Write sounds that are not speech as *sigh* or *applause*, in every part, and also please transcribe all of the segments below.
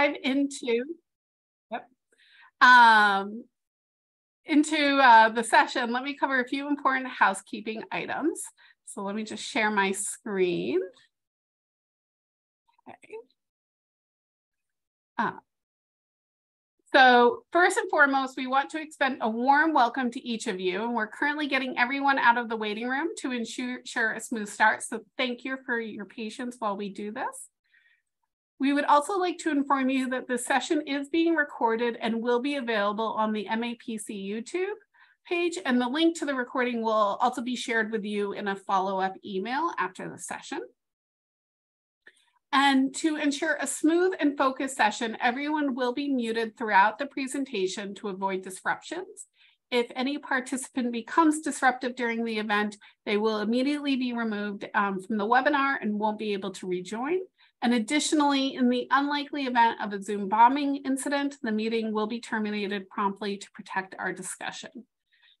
dive into, yep, um, into uh, the session, let me cover a few important housekeeping items. So let me just share my screen. Okay. Uh, so first and foremost, we want to extend a warm welcome to each of you. And we're currently getting everyone out of the waiting room to ensure a smooth start. So thank you for your patience while we do this. We would also like to inform you that this session is being recorded and will be available on the MAPC YouTube page. And the link to the recording will also be shared with you in a follow-up email after the session. And to ensure a smooth and focused session, everyone will be muted throughout the presentation to avoid disruptions. If any participant becomes disruptive during the event, they will immediately be removed um, from the webinar and won't be able to rejoin. And additionally, in the unlikely event of a Zoom bombing incident, the meeting will be terminated promptly to protect our discussion.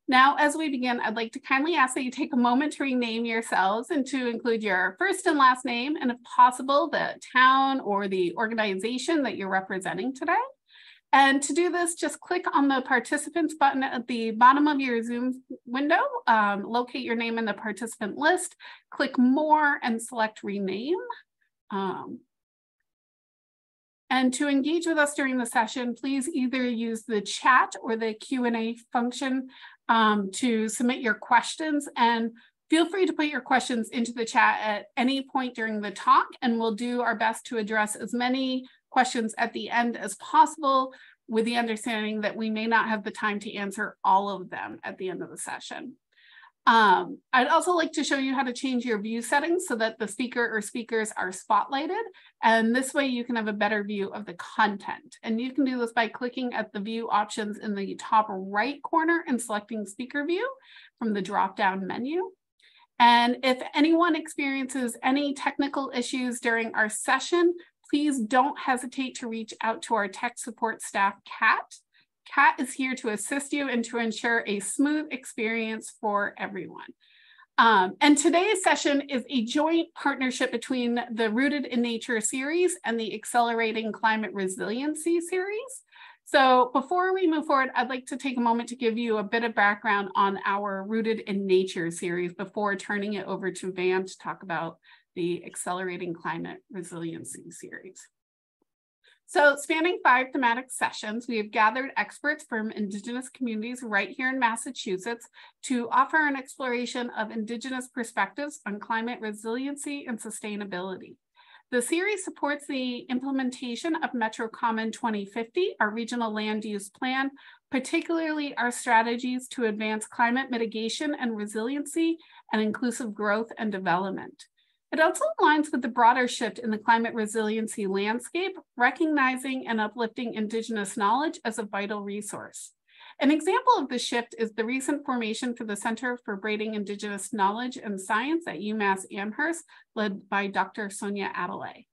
Now, as we begin, I'd like to kindly ask that you take a moment to rename yourselves and to include your first and last name, and if possible, the town or the organization that you're representing today. And to do this, just click on the participants button at the bottom of your Zoom window, um, locate your name in the participant list, click more and select rename. Um, and to engage with us during the session, please either use the chat or the Q&A function um, to submit your questions and feel free to put your questions into the chat at any point during the talk and we'll do our best to address as many questions at the end as possible with the understanding that we may not have the time to answer all of them at the end of the session. Um, I'd also like to show you how to change your view settings so that the speaker or speakers are spotlighted. And this way you can have a better view of the content. And you can do this by clicking at the view options in the top right corner and selecting speaker view from the drop-down menu. And if anyone experiences any technical issues during our session, please don't hesitate to reach out to our tech support staff, Kat. Kat is here to assist you and to ensure a smooth experience for everyone. Um, and today's session is a joint partnership between the Rooted in Nature series and the Accelerating Climate Resiliency series. So before we move forward, I'd like to take a moment to give you a bit of background on our Rooted in Nature series before turning it over to Van to talk about the Accelerating Climate Resiliency series. So spanning five thematic sessions, we have gathered experts from Indigenous communities right here in Massachusetts to offer an exploration of Indigenous perspectives on climate resiliency and sustainability. The series supports the implementation of MetroCommon 2050, our regional land use plan, particularly our strategies to advance climate mitigation and resiliency and inclusive growth and development. It also aligns with the broader shift in the climate resiliency landscape, recognizing and uplifting Indigenous knowledge as a vital resource. An example of this shift is the recent formation for the Center for Braiding Indigenous Knowledge and Science at UMass Amherst, led by Dr. Sonya Atalay.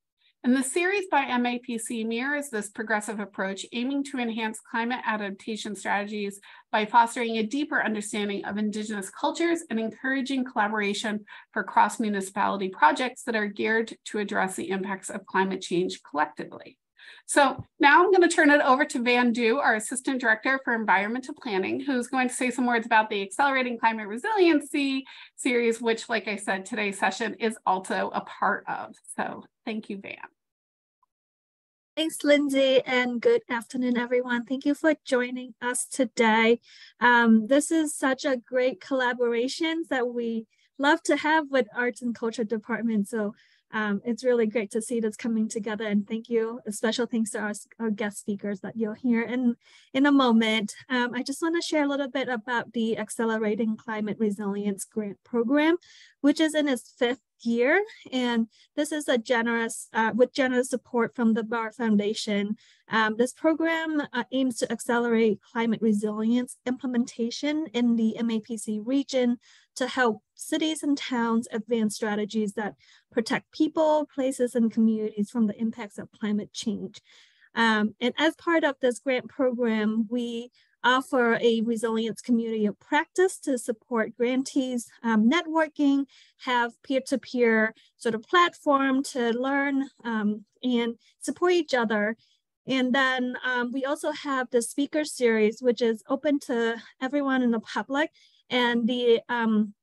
And the series by MAPC mirrors this progressive approach, aiming to enhance climate adaptation strategies by fostering a deeper understanding of Indigenous cultures and encouraging collaboration for cross-municipality projects that are geared to address the impacts of climate change collectively. So now I'm going to turn it over to Van Du, our Assistant Director for Environmental Planning, who's going to say some words about the Accelerating Climate Resiliency series, which, like I said, today's session is also a part of. So thank you, Van. Thanks, Lindsay, and good afternoon, everyone. Thank you for joining us today. Um, this is such a great collaboration that we love to have with Arts and Culture Department. So um, it's really great to see this coming together and thank you. A special thanks to our, our guest speakers that you'll hear in, in a moment. Um, I just want to share a little bit about the Accelerating Climate Resilience Grant Program, which is in its fifth year. And this is a generous, uh, with generous support from the Barr Foundation. Um, this program uh, aims to accelerate climate resilience implementation in the MAPC region to help cities and towns advance strategies that protect people, places, and communities from the impacts of climate change. Um, and as part of this grant program, we offer a resilience community of practice to support grantees um, networking, have peer-to-peer -peer sort of platform to learn um, and support each other And then um, we also have the speaker series, which is open to everyone in the public. And the um,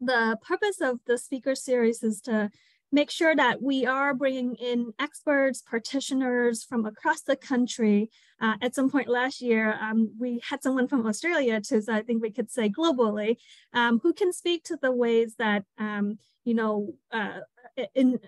the purpose of the speaker series is to make sure that we are bringing in experts, practitioners from across the country. Uh, at some point last year, um, we had someone from Australia to, I think we could say globally, um, who can speak to the ways that, um, you know, uh, in,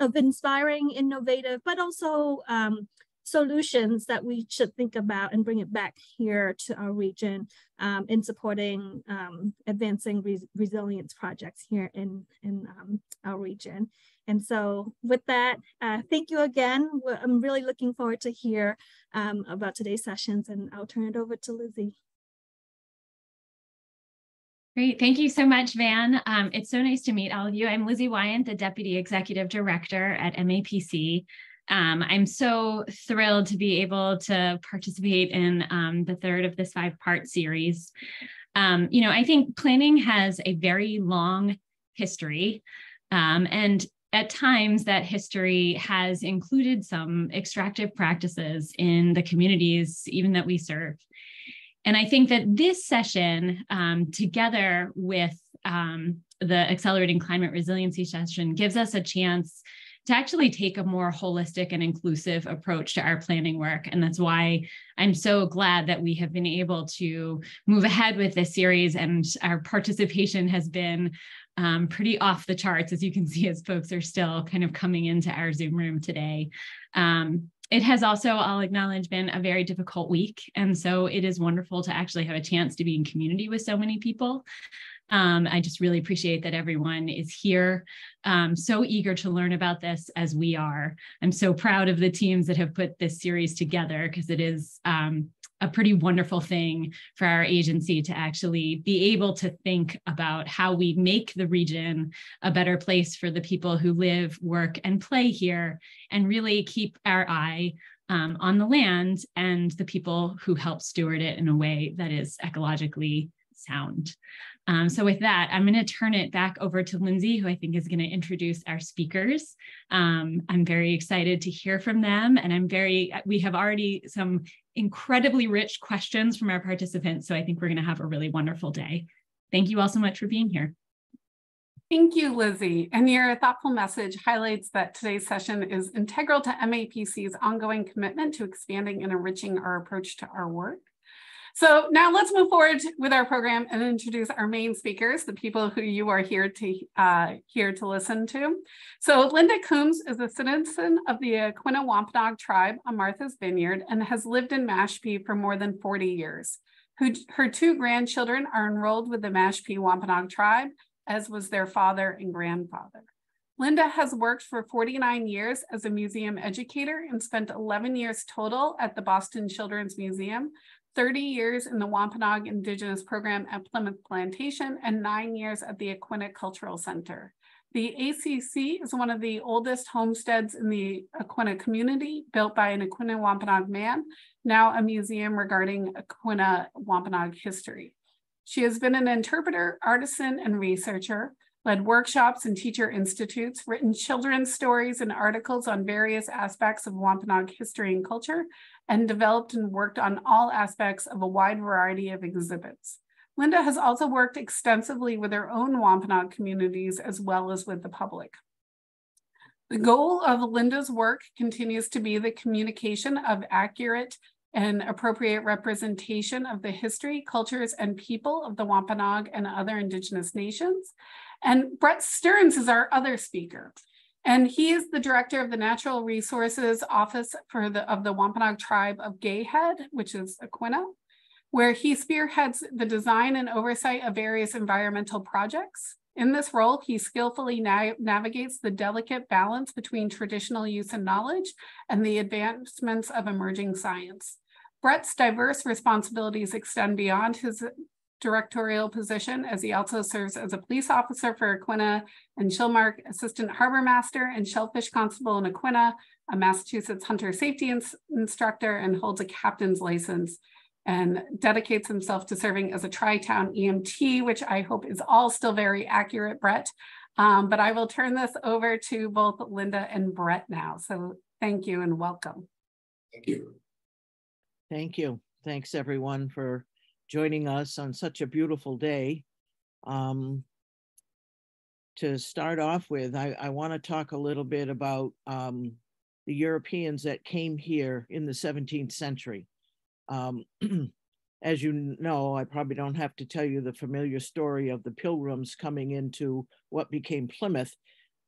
of inspiring, innovative, but also um, solutions that we should think about and bring it back here to our region um, in supporting um, advancing res resilience projects here in, in um, our region. And so with that, uh, thank you again. I'm really looking forward to hear um, about today's sessions and I'll turn it over to Lizzi. Great. Thank you so much, Van. Um, it's so nice to meet all of you. I'm Lizzi Weyant, the Deputy Executive Director at MAPC. Um, I'm so thrilled to be able to participate in um, the third of this five part series. Um, you know, I think planning has a very long history. Um, and at times, that history has included some extractive practices in the communities, even that we serve. And I think that this session, um, together with um, the Accelerating Climate Resiliency session, gives us a chance to actually take a more holistic and inclusive approach to our planning work. And that's why I'm so glad that we have been able to move ahead with this series and our participation has been um, pretty off the charts, as you can see, as folks are still kind of coming into our Zoom room today. Um, it has also, I'll acknowledge, been a very difficult week. And so it is wonderful to actually have a chance to be in community with so many people. Um, I just really appreciate that everyone is here, um, so eager to learn about this as we are. I'm so proud of the teams that have put this series together because it is um, a pretty wonderful thing for our agency to actually be able to think about how we make the region a better place for the people who live, work, and play here, and really keep our eye um, on the land and the people who help steward it in a way that is ecologically sound. Um, so with that, I'm going to turn it back over to Lindsay, who I think is going to introduce our speakers. Um, I'm very excited to hear from them, and I'm very, we have already some incredibly rich questions from our participants, so I think we're going to have a really wonderful day. Thank you all so much for being here. Thank you, Lizzi. And your thoughtful message highlights that today's session is integral to MAPC's ongoing commitment to expanding and enriching our approach to our work. So now let's move forward with our program and introduce our main speakers, the people who you are here to uh, here to listen to. So Linda Coombs is a citizen of the Aquinnah Wampanoag tribe on Martha's Vineyard and has lived in Mashpee for more than 40 years. Her two grandchildren are enrolled with the Mashpee Wampanoag tribe, as was their father and grandfather. Linda has worked for 49 years as a museum educator and spent 11 years total at the Boston Children's Museum, 30 years in the Wampanoag Indigenous Program at Plimoth Plantation, and nine years at the Aquinnah Cultural Center. The ACC is one of the oldest homesteads in the Aquinnah community, built by an Aquinnah Wampanoag man, now a museum regarding Aquinnah Wampanoag history. She has been an interpreter, artisan, and researcher, led workshops and teacher institutes, written children's stories and articles on various aspects of Wampanoag history and culture, and developed and worked on all aspects of a wide variety of exhibits. Linda has also worked extensively with her own Wampanoag communities as well as with the public. The goal of Linda's work continues to be the communication of accurate and appropriate representation of the history, cultures, and people of the Wampanoag and other Indigenous nations. And Bret Stearns is our other speaker. And he is the director of the Natural Resources Office for the of the Wampanoag tribe of Gay Head, which is Aquinnah, where he spearheads the design and oversight of various environmental projects. In this role, he skillfully na navigates the delicate balance between traditional use and knowledge and the advancements of emerging science. Bret's diverse responsibilities extend beyond his directorial position as he also serves as a police officer for Aquinnah and Chilmark Assistant Harbor Master and Shellfish Constable in Aquinnah, a Massachusetts Hunter Safety ins Instructor and holds a captain's license and dedicates himself to serving as a tri-town EMT, which I hope is all still very accurate, Bret. Um, but I will turn this over to both Linda and Bret now. So thank you and welcome. Thank you. Thank you. Thanks everyone for joining us on such a beautiful day. Um, to start off with, I, I want to talk a little bit about um, the Europeans that came here in the 17th century. Um, *clears throat* as you know, I probably don't have to tell you the familiar story of the pilgrims coming into what became Plymouth,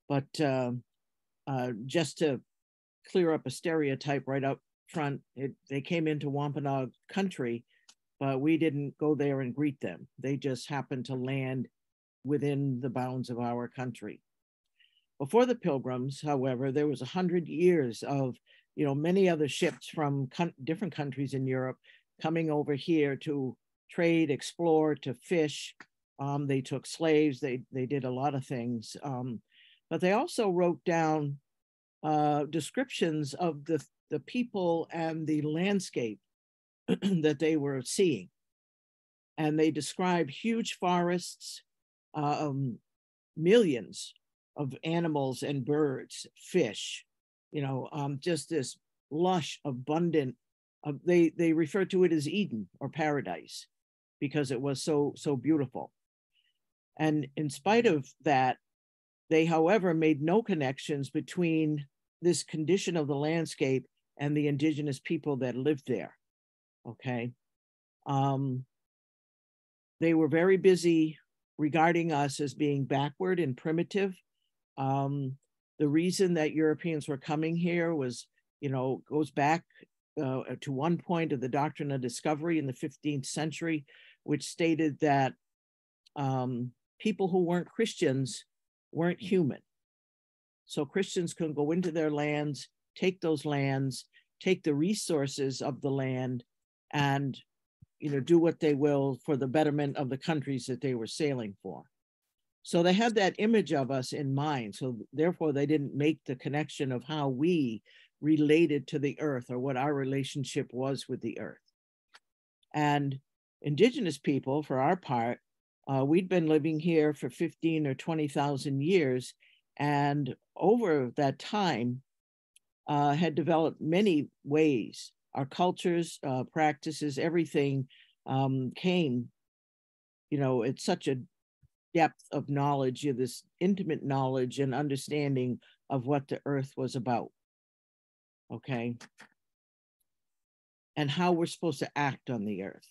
but uh, uh, just to clear up a stereotype right up front, it, they came into Wampanoag country, but we didn't go there and greet them. They just happened to land within the bounds of our country. Before the pilgrims, however, there was a hundred years of, you know, many other ships from different countries in Europe coming over here to trade, explore, to fish. Um, they took slaves. They they did a lot of things, um, but they also wrote down uh, descriptions of the the people and the landscape *clears throat* that they were seeing, and they described huge forests, uh, um, millions of animals and birds, fish, you know, um, just this lush, abundant uh, they they refer to it as Eden or paradise because it was so so beautiful. And in spite of that, they, however, made no connections between this condition of the landscape and the indigenous people that lived there. Okay. Um, they were very busy regarding us as being backward and primitive. Um, the reason that Europeans were coming here was, you know, goes back uh, to one point of the doctrine of discovery in the 15th century, which stated that um, people who weren't Christians weren't human. So Christians could go into their lands, take those lands, take the resources of the land, and you know do what they will for the betterment of the countries that they were sailing for. So they had that image of us in mind. So therefore, they didn't make the connection of how we related to the earth or what our relationship was with the earth. And indigenous people, for our part, uh, we'd been living here for 15 or 20,000 years. And over that time, uh, had developed many ways. Our cultures, uh, practices, everything um, came, you know, it's such a depth of knowledge, you know, this intimate knowledge and understanding of what the earth was about okay? And how we're supposed to act on the earth.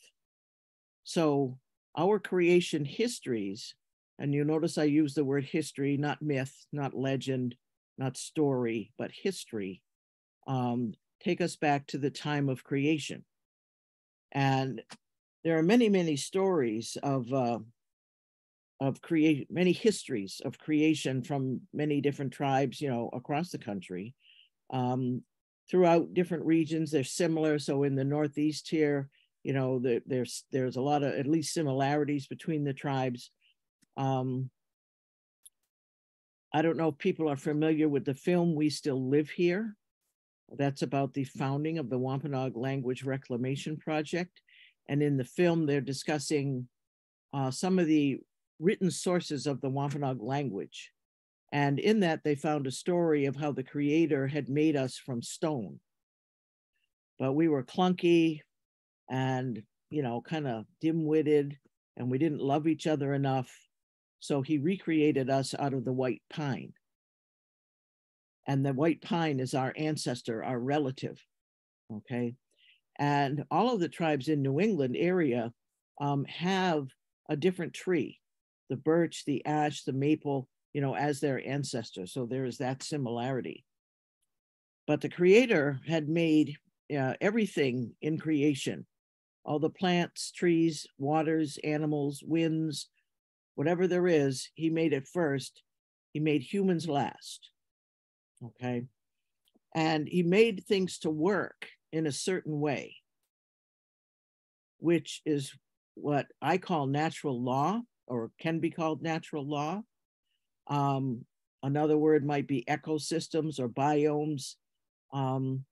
So, our creation histories, and you notice I use the word history, not myth, not legend, not story, but history, um, take us back to the time of creation. And there are many, many stories of uh, of create many histories of creation from many different tribes, you know, across the country. Um, throughout different regions. They're similar. So in the Northeast here, you know, the, there's there's a lot of at least similarities between the tribes. Um, I don't know if people are familiar with the film We Still Live Here. That's about the founding of the Wampanoag Language Reclamation Project. And in the film, they're discussing uh, some of the written sources of the Wampanoag language. And in that, they found a story of how the creator had made us from stone. But we were clunky and, you know, kind of dim witted, and we didn't love each other enough. So he recreated us out of the white pine. And the white pine is our ancestor, our relative. Okay. And all of the tribes in New England area um, have a different tree the birch, the ash, the maple, you know, as their ancestor. So there is that similarity. But the creator had made uh, everything in creation all the plants, trees, waters, animals, winds, whatever there is, he made it first. He made humans last. Okay. And he made things to work in a certain way, which is what I call natural law or can be called natural law. Um, another word might be ecosystems or biomes. Um,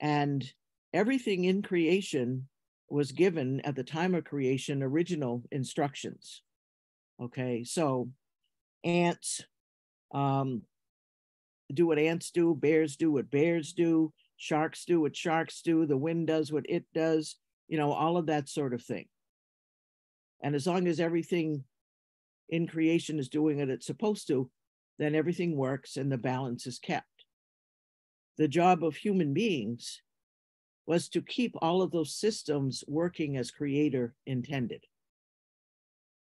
and everything in creation was given at the time of creation original instructions. Okay, so ants um, do what ants do, bears do what bears do, Sharks do what sharks do, the wind does what it does, you know, all of that sort of thing. And as long as everything in creation is doing what it's supposed to, then everything works and the balance is kept. The job of human beings was to keep all of those systems working as creator intended.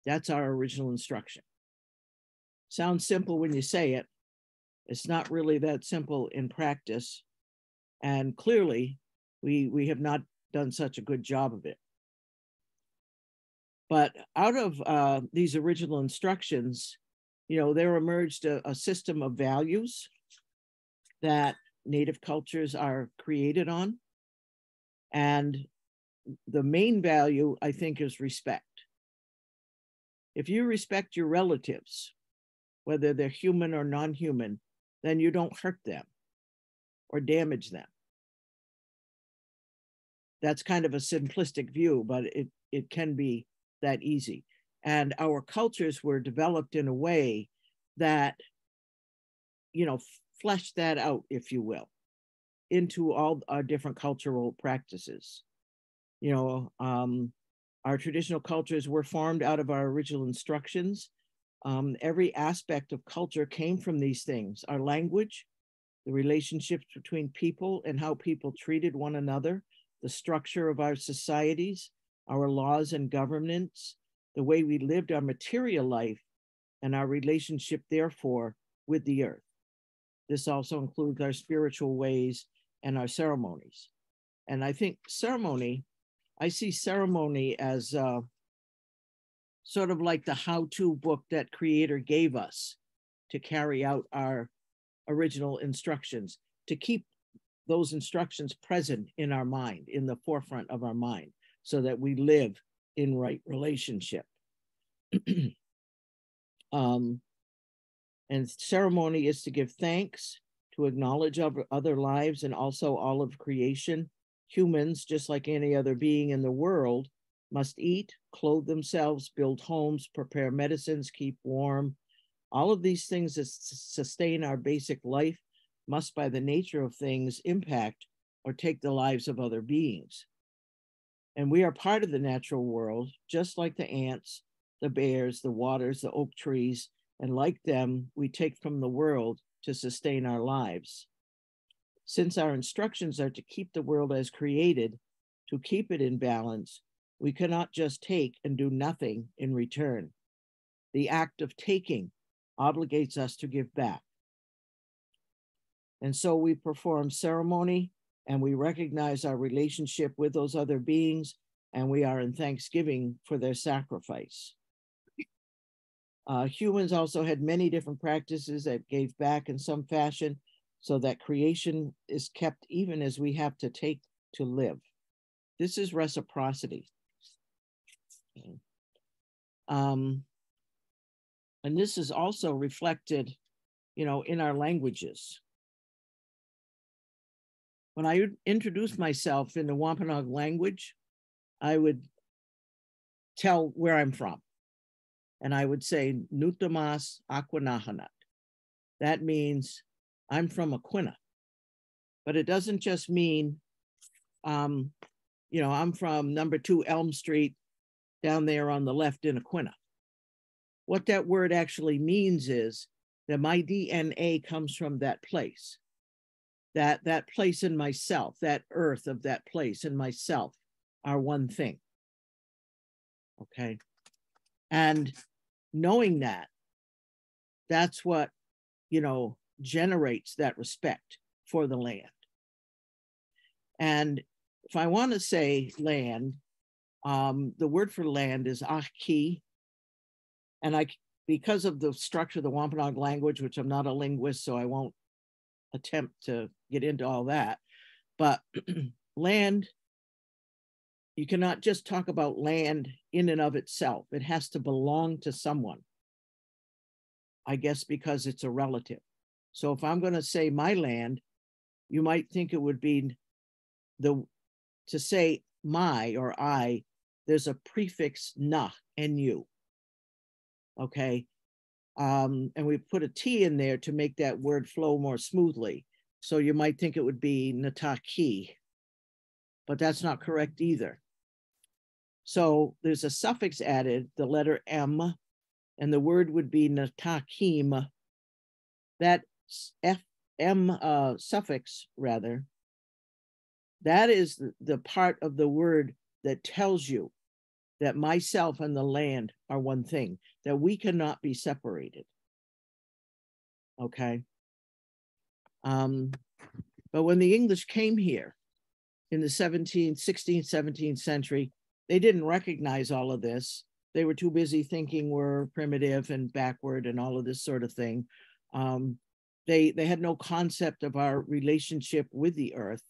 That's our original instruction. Sounds simple when you say it. It's not really that simple in practice. And clearly, we, we have not done such a good job of it. But out of uh, these original instructions, you know, there emerged a, a system of values that Native cultures are created on. And the main value, I think, is respect. If you respect your relatives, whether they're human or non human, then you don't hurt them or damage them. That's kind of a simplistic view, but it, it can be that easy. And our cultures were developed in a way that, you know, flesh that out, if you will, into all our different cultural practices. You know, um, our traditional cultures were formed out of our original instructions. Um, every aspect of culture came from these things our language, the relationships between people and how people treated one another, the structure of our societies, our laws and governance, the way we lived our material life, and our relationship, therefore, with the earth. This also includes our spiritual ways and our ceremonies. And I think ceremony, I see ceremony as uh, sort of like the how to book that Creator gave us to carry out our original instructions, to keep those instructions present in our mind, in the forefront of our mind so that we live in right relationship. *clears throat* um, and ceremony is to give thanks, to acknowledge other lives and also all of creation. Humans, just like any other being in the world, must eat, clothe themselves, build homes, prepare medicines, keep warm. All of these things that sustain our basic life must, by the nature of things, impact or take the lives of other beings. And we are part of the natural world, just like the ants, the bears, the waters, the oak trees, and like them, we take from the world to sustain our lives. Since our instructions are to keep the world as created, to keep it in balance, we cannot just take and do nothing in return. The act of taking obligates us to give back. And so we perform ceremony and we recognize our relationship with those other beings, and we are in thanksgiving for their sacrifice. Uh, humans also had many different practices that gave back in some fashion so that creation is kept even as we have to take to live. This is reciprocity. Um, and this is also reflected, you know, in our languages when I introduce myself in the Wampanoag language, I would tell where I'm from. And I would say Nutamas Aquanahanat. That means I'm from Aquinnah. But it doesn't just mean, um, you know, I'm from number two Elm Street down there on the left in Aquinnah. What that word actually means is that my DNA comes from that place that that place in myself, that earth of that place in myself are one thing. Okay. And knowing that, that's what, you know, generates that respect for the land. And if I want to say land, um, the word for land is aki. And I, because of the structure of the Wampanoag language, which I'm not a linguist, so I won't attempt to get into all that. But *clears throat* land, you cannot just talk about land in and of itself. It has to belong to someone. I guess because it's a relative. So if I'm going to say my land, you might think it would be the to say my or I, there's a prefix na, nu. Okay. Um, and we put a T in there to make that word flow more smoothly. So you might think it would be Nataki, but that's not correct either. So there's a suffix added, the letter M, and the word would be Natakim. That F M uh, suffix, rather, that is the, the part of the word that tells you that myself and the land are one thing, that we cannot be separated. Okay. Um, but when the English came here in the 17th, 16th, 17th century, they didn't recognize all of this. They were too busy thinking we're primitive and backward and all of this sort of thing. Um, they they had no concept of our relationship with the earth.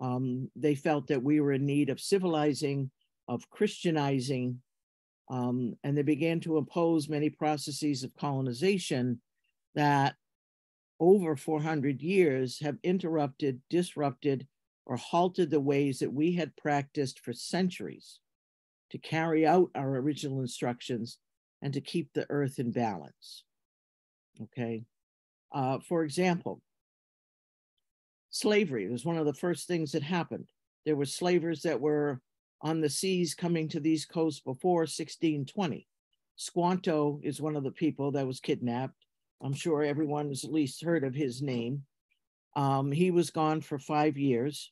Um, they felt that we were in need of civilizing, of Christianizing, um, and they began to impose many processes of colonization that over 400 years have interrupted, disrupted, or halted the ways that we had practiced for centuries to carry out our original instructions and to keep the earth in balance. Okay. Uh, for example, slavery was one of the first things that happened. There were slavers that were on the seas coming to these coasts before 1620. Squanto is one of the people that was kidnapped. I'm sure everyone has at least heard of his name. Um, he was gone for five years,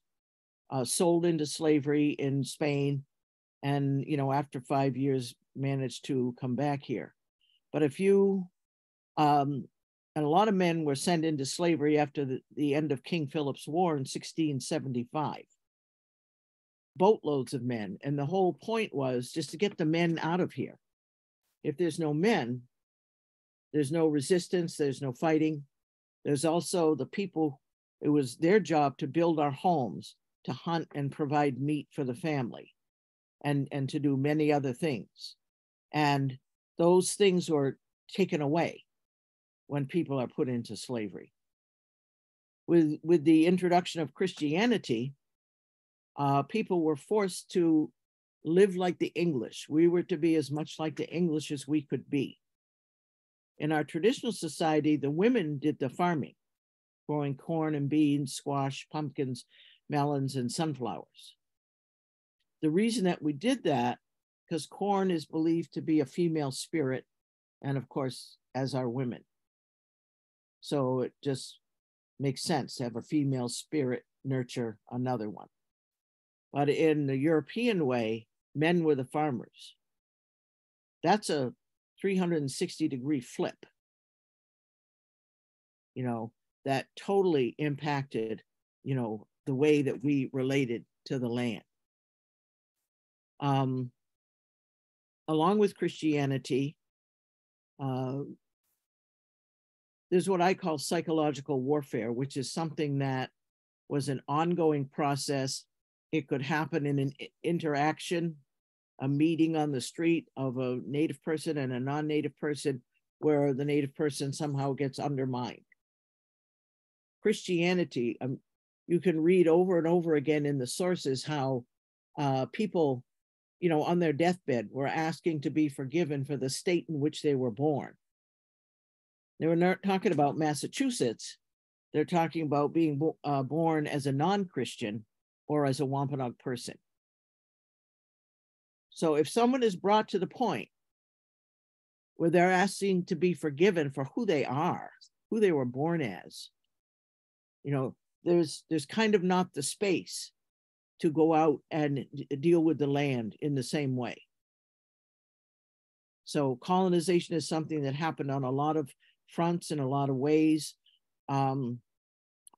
uh, sold into slavery in Spain, and you know after five years managed to come back here. But if you um, and a lot of men were sent into slavery after the, the end of King Philip's War in 1675 boatloads of men. And the whole point was just to get the men out of here. If there's no men, there's no resistance, there's no fighting. There's also the people, it was their job to build our homes, to hunt and provide meat for the family, and, and to do many other things. And those things were taken away when people are put into slavery. With, with the introduction of Christianity, uh, people were forced to live like the English. We were to be as much like the English as we could be. In our traditional society, the women did the farming, growing corn and beans, squash, pumpkins, melons, and sunflowers. The reason that we did that, because corn is believed to be a female spirit, and of course, as are women. So it just makes sense to have a female spirit nurture another one. But in the European way, men were the farmers. That's a 360 degree flip. You know, that totally impacted, you know, the way that we related to the land. Um, along with Christianity, uh, there's what I call psychological warfare, which is something that was an ongoing process it could happen in an interaction, a meeting on the street of a native person and a non-native person where the native person somehow gets undermined. Christianity, um, you can read over and over again in the sources how uh, people, you know, on their deathbed were asking to be forgiven for the state in which they were born. They were not talking about Massachusetts. They're talking about being bo uh, born as a non-Christian or as a Wampanoag person. So if someone is brought to the point where they're asking to be forgiven for who they are, who they were born as, you know, there's there's kind of not the space to go out and deal with the land in the same way. So colonization is something that happened on a lot of fronts in a lot of ways. Um,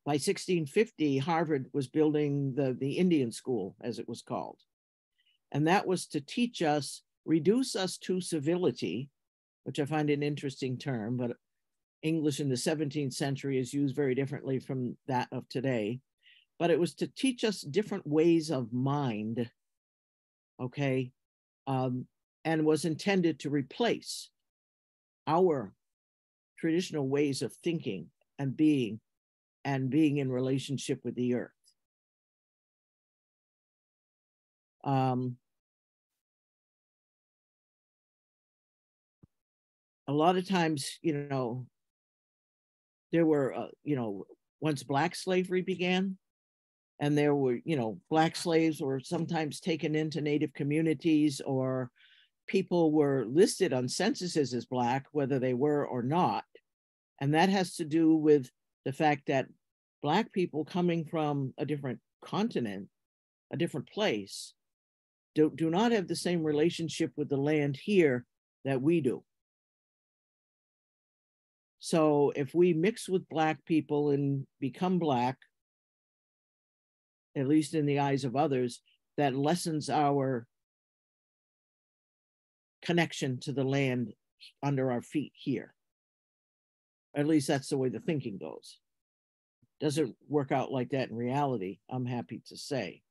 by 1650, Harvard was building the, the Indian school, as it was called. And that was to teach us, reduce us to civility, which I find an interesting term, but English in the 17th century is used very differently from that of today. But it was to teach us different ways of mind, okay, um, and was intended to replace our traditional ways of thinking and being and being in relationship with the earth. Um, a lot of times, you know, there were, uh, you know, once black slavery began. And there were, you know, black slaves were sometimes taken into native communities or people were listed on censuses as black, whether they were or not. And that has to do with the fact that black people coming from a different continent, a different place, do, do not have the same relationship with the land here that we do. So if we mix with black people and become black, at least in the eyes of others, that lessens our connection to the land under our feet here. At least that's the way the thinking goes. Doesn't work out like that in reality, I'm happy to say.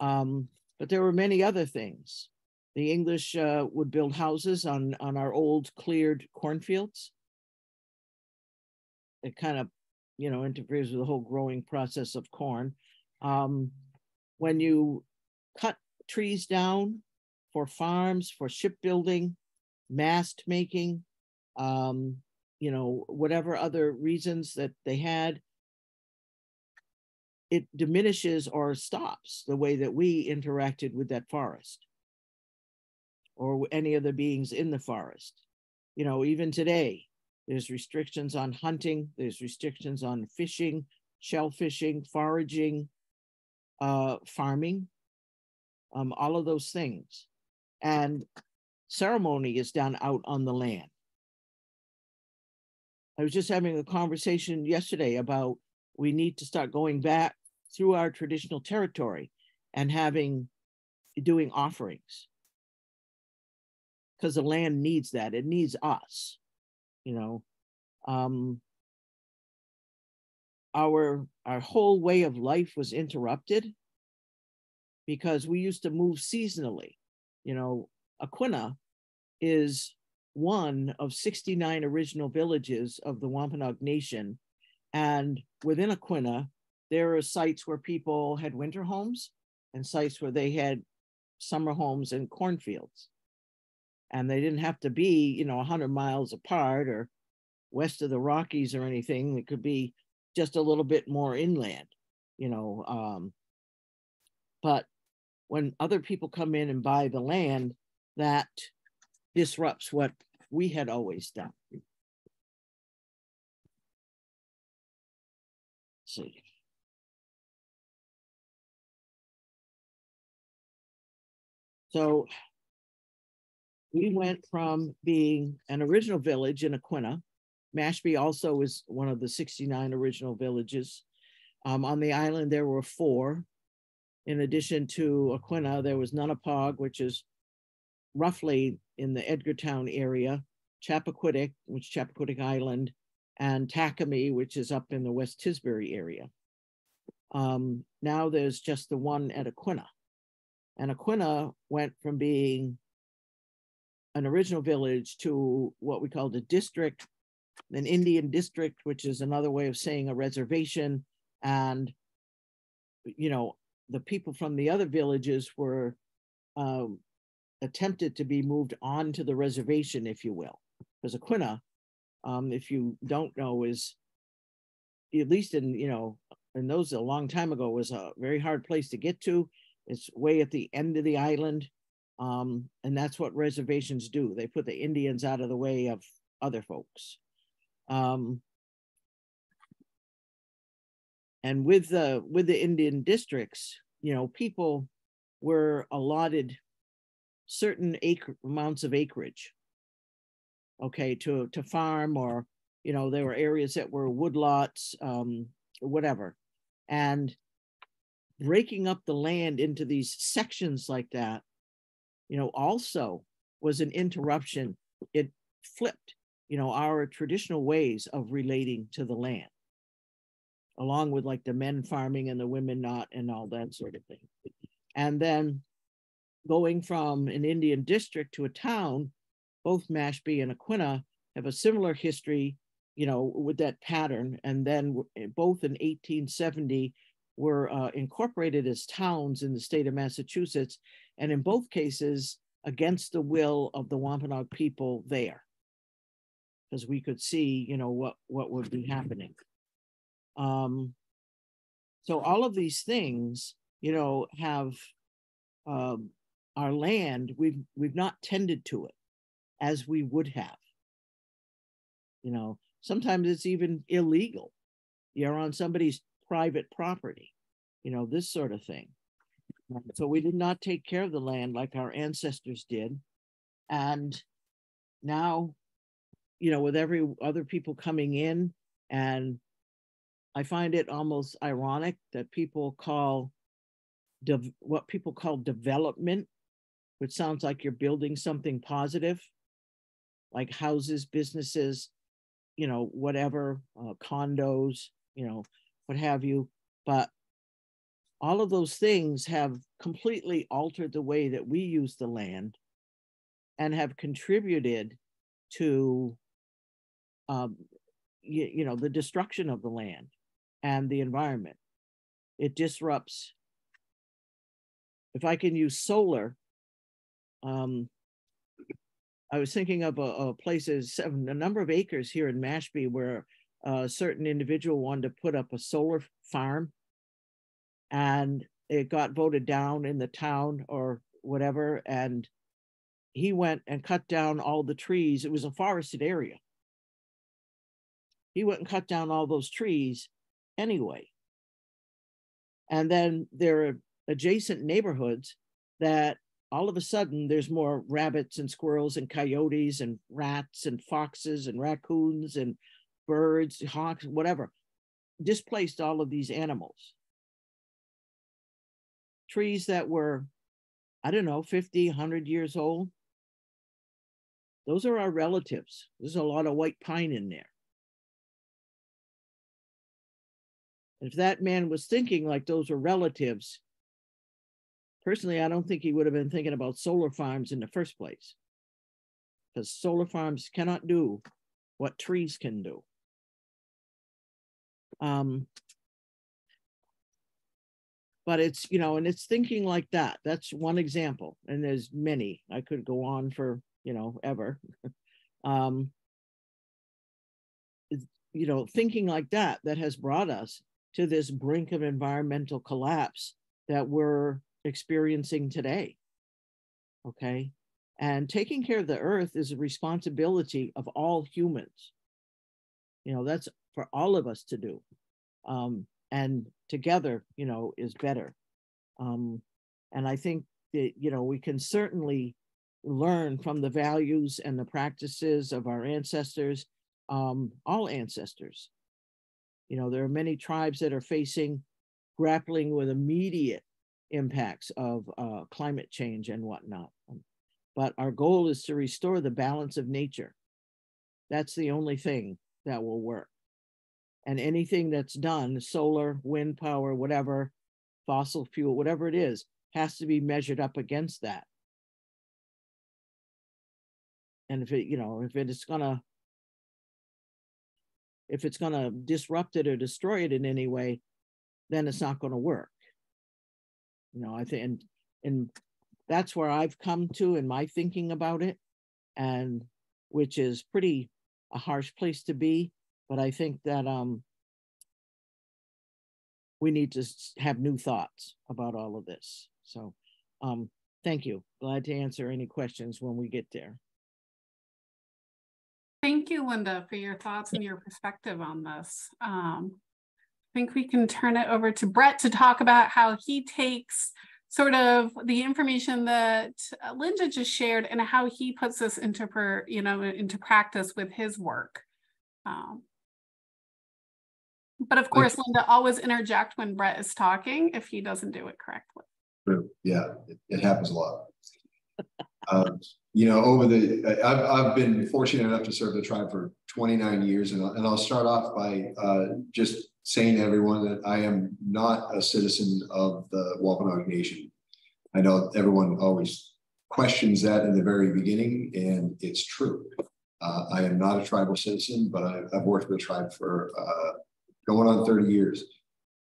Um, but there were many other things. The English uh, would build houses on, on our old cleared cornfields. It kind of, you know, interferes with the whole growing process of corn. Um, when you cut trees down for farms, for shipbuilding, mast making, um, you know, whatever other reasons that they had, it diminishes or stops the way that we interacted with that forest or any other beings in the forest. You know, even today, there's restrictions on hunting, there's restrictions on fishing, shell fishing, foraging, uh, farming, um, all of those things. And ceremony is done out on the land. I was just having a conversation yesterday about we need to start going back through our traditional territory and having doing offerings. Because the land needs that. It needs us you know? Um our our whole way of life was interrupted because we used to move seasonally. You know Aquinnah is one of 69 original villages of the Wampanoag Nation and within Aquinnah there are sites where people had winter homes and sites where they had summer homes and cornfields. And they didn't have to be, you know, 100 miles apart or west of the Rockies or anything. It could be just a little bit more inland, you know. Um, but when other people come in and buy the land, that disrupts what we had always done. See. So we went from being an original village in Aquinnah. Mashpee also was one of the 69 original villages. Um, on the island, there were four. In addition to Aquinnah, there was Nunapog, which is roughly in the Edgartown area, Chappaquiddick, which is Chappaquiddick Island, and Takemmy, which is up in the West Tisbury area. Um, now there's just the one at Aquinnah. And Aquinnah went from being an original village to what we called a district, an Indian district, which is another way of saying a reservation. And, you know, the people from the other villages were um, attempted to be moved on to the reservation, if you will. Because Aquinnah, um, if you don't know, is at least in, you know, and those a long time ago was a very hard place to get to. It's way at the end of the island. Um, and that's what reservations do. They put the Indians out of the way of other folks. Um, and with the with the Indian districts, you know, people were allotted certain acre amounts of acreage, okay, to to farm or you know there were areas that were woodlots, um, whatever, and breaking up the land into these sections like that, you know, also was an interruption. It flipped, you know, our traditional ways of relating to the land, along with like the men farming and the women not and all that sort of thing. And then going from an Indian district to a town, both Mashpee and Aquinnah have a similar history, you know, with that pattern. And then both in 1870 were uh, incorporated as towns in the state of Massachusetts, and in both cases, against the will of the Wampanoag people there. Because we could see, you know, what, what would be happening. Um, so all of these things, you know, have um, our land. We've we've not tended to it as we would have. You know, sometimes it's even illegal. You're on somebody's private property. You know, this sort of thing. So we did not take care of the land like our ancestors did, and now, you know, with every other people coming in and I find it almost ironic that people call de- what people call development, which sounds like you're building something positive, like houses, businesses, you know, whatever, uh, condos, you know, what have you. But all of those things have completely altered the way that we use the land and have contributed to um, you, you know the destruction of the land and the environment. It disrupts. If I can use solar, um, I was thinking of a, a places, a number of acres here in Mashpee where a certain individual wanted to put up a solar farm and it got voted down in the town or whatever. And he went and cut down all the trees. It was a forested area. He went and cut down all those trees anyway. And then there are adjacent neighborhoods that all of a sudden there's more rabbits and squirrels and coyotes and rats and foxes and raccoons and birds, hawks, whatever, displaced all of these animals. Trees that were, I don't know, 50, 100 years old. Those are our relatives. There's a lot of white pine in there. if that man was thinking like those were relatives, personally, I don't think he would have been thinking about solar farms in the first place. Because solar farms cannot do what trees can do. Um, but it's, you know, and it's thinking like that. That's one example. And there's many. I could go on for, you know, ever. *laughs* um, you know, thinking like that, that has brought us to this brink of environmental collapse that we're experiencing today. Okay. And taking care of the earth is a responsibility of all humans. You know, that's for all of us to do. Um, and together, you know, is better. Um, and I think that, you know, we can certainly learn from the values and the practices of our ancestors, um, all ancestors. You know, there are many tribes that are facing, grappling with immediate impacts of uh, climate change and whatnot. But our goal is to restore the balance of nature. That's the only thing that will work. And anything that's done, solar, wind power, whatever, fossil fuel, whatever it is, has to be measured up against that. And if it, you know, if it is gonna if it's to disrupt it or destroy it in any way, then it's not going to work. You know, I think, and, and that's where I've come to in my thinking about it, and which is pretty a harsh place to be. But I think that um, we need to have new thoughts about all of this. So, um, thank you. Glad to answer any questions when we get there. Thank you, Linda, for your thoughts and your perspective on this. Um, I think we can turn it over to Bret to talk about how he takes sort of the information that uh, Linda just shared and how he puts this into per, you know into practice with his work. Um, but of course, Linda, always interject when Bret is talking if he doesn't do it correctly. Yeah, it, it happens a lot. um, you know, over the, I've, I've been fortunate enough to serve the tribe for 29 years, and, and I'll start off by uh, just saying to everyone that I am not a citizen of the Wampanoag Nation. I know everyone always questions that in the very beginning, and it's true. Uh, I am not a tribal citizen, but I, have worked with the tribe for uh, going on 30 years.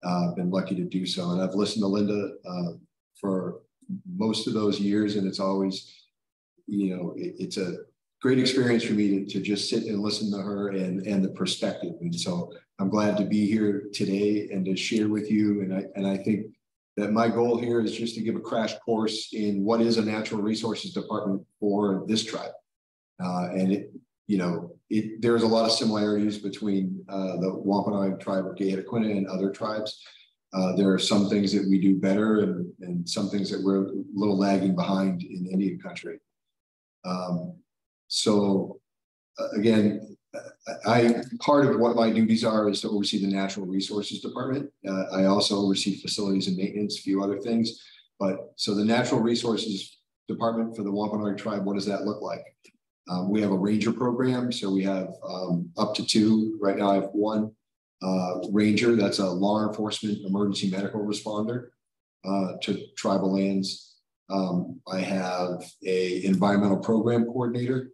Uh, I've been lucky to do so, and I've listened to Linda uh, for most of those years, and it's always you know, it, it's a great experience for me to, to just sit and listen to her and, and the perspective. And so I'm glad to be here today and to share with you. And I, and I think that my goal here is just to give a crash course in what is a natural resources department for this tribe. Uh, and it, you know, it, there's a lot of similarities between uh, the Wampanoag tribe of Gay Head Aquinnah and other tribes. Uh, there are some things that we do better and, and some things that we're a little lagging behind in Indian country. Um, so uh, again, I part of what my duties are is to oversee the natural resources department. Uh, I also oversee facilities and maintenance, a few other things. But so the natural resources department for the Wampanoag tribe, what does that look like? Um, we have a ranger program, so we have um, up to two. Right now, I have one uh, ranger. That's a law enforcement emergency medical responder uh, to tribal lands. Um, I have a environmental program coordinator.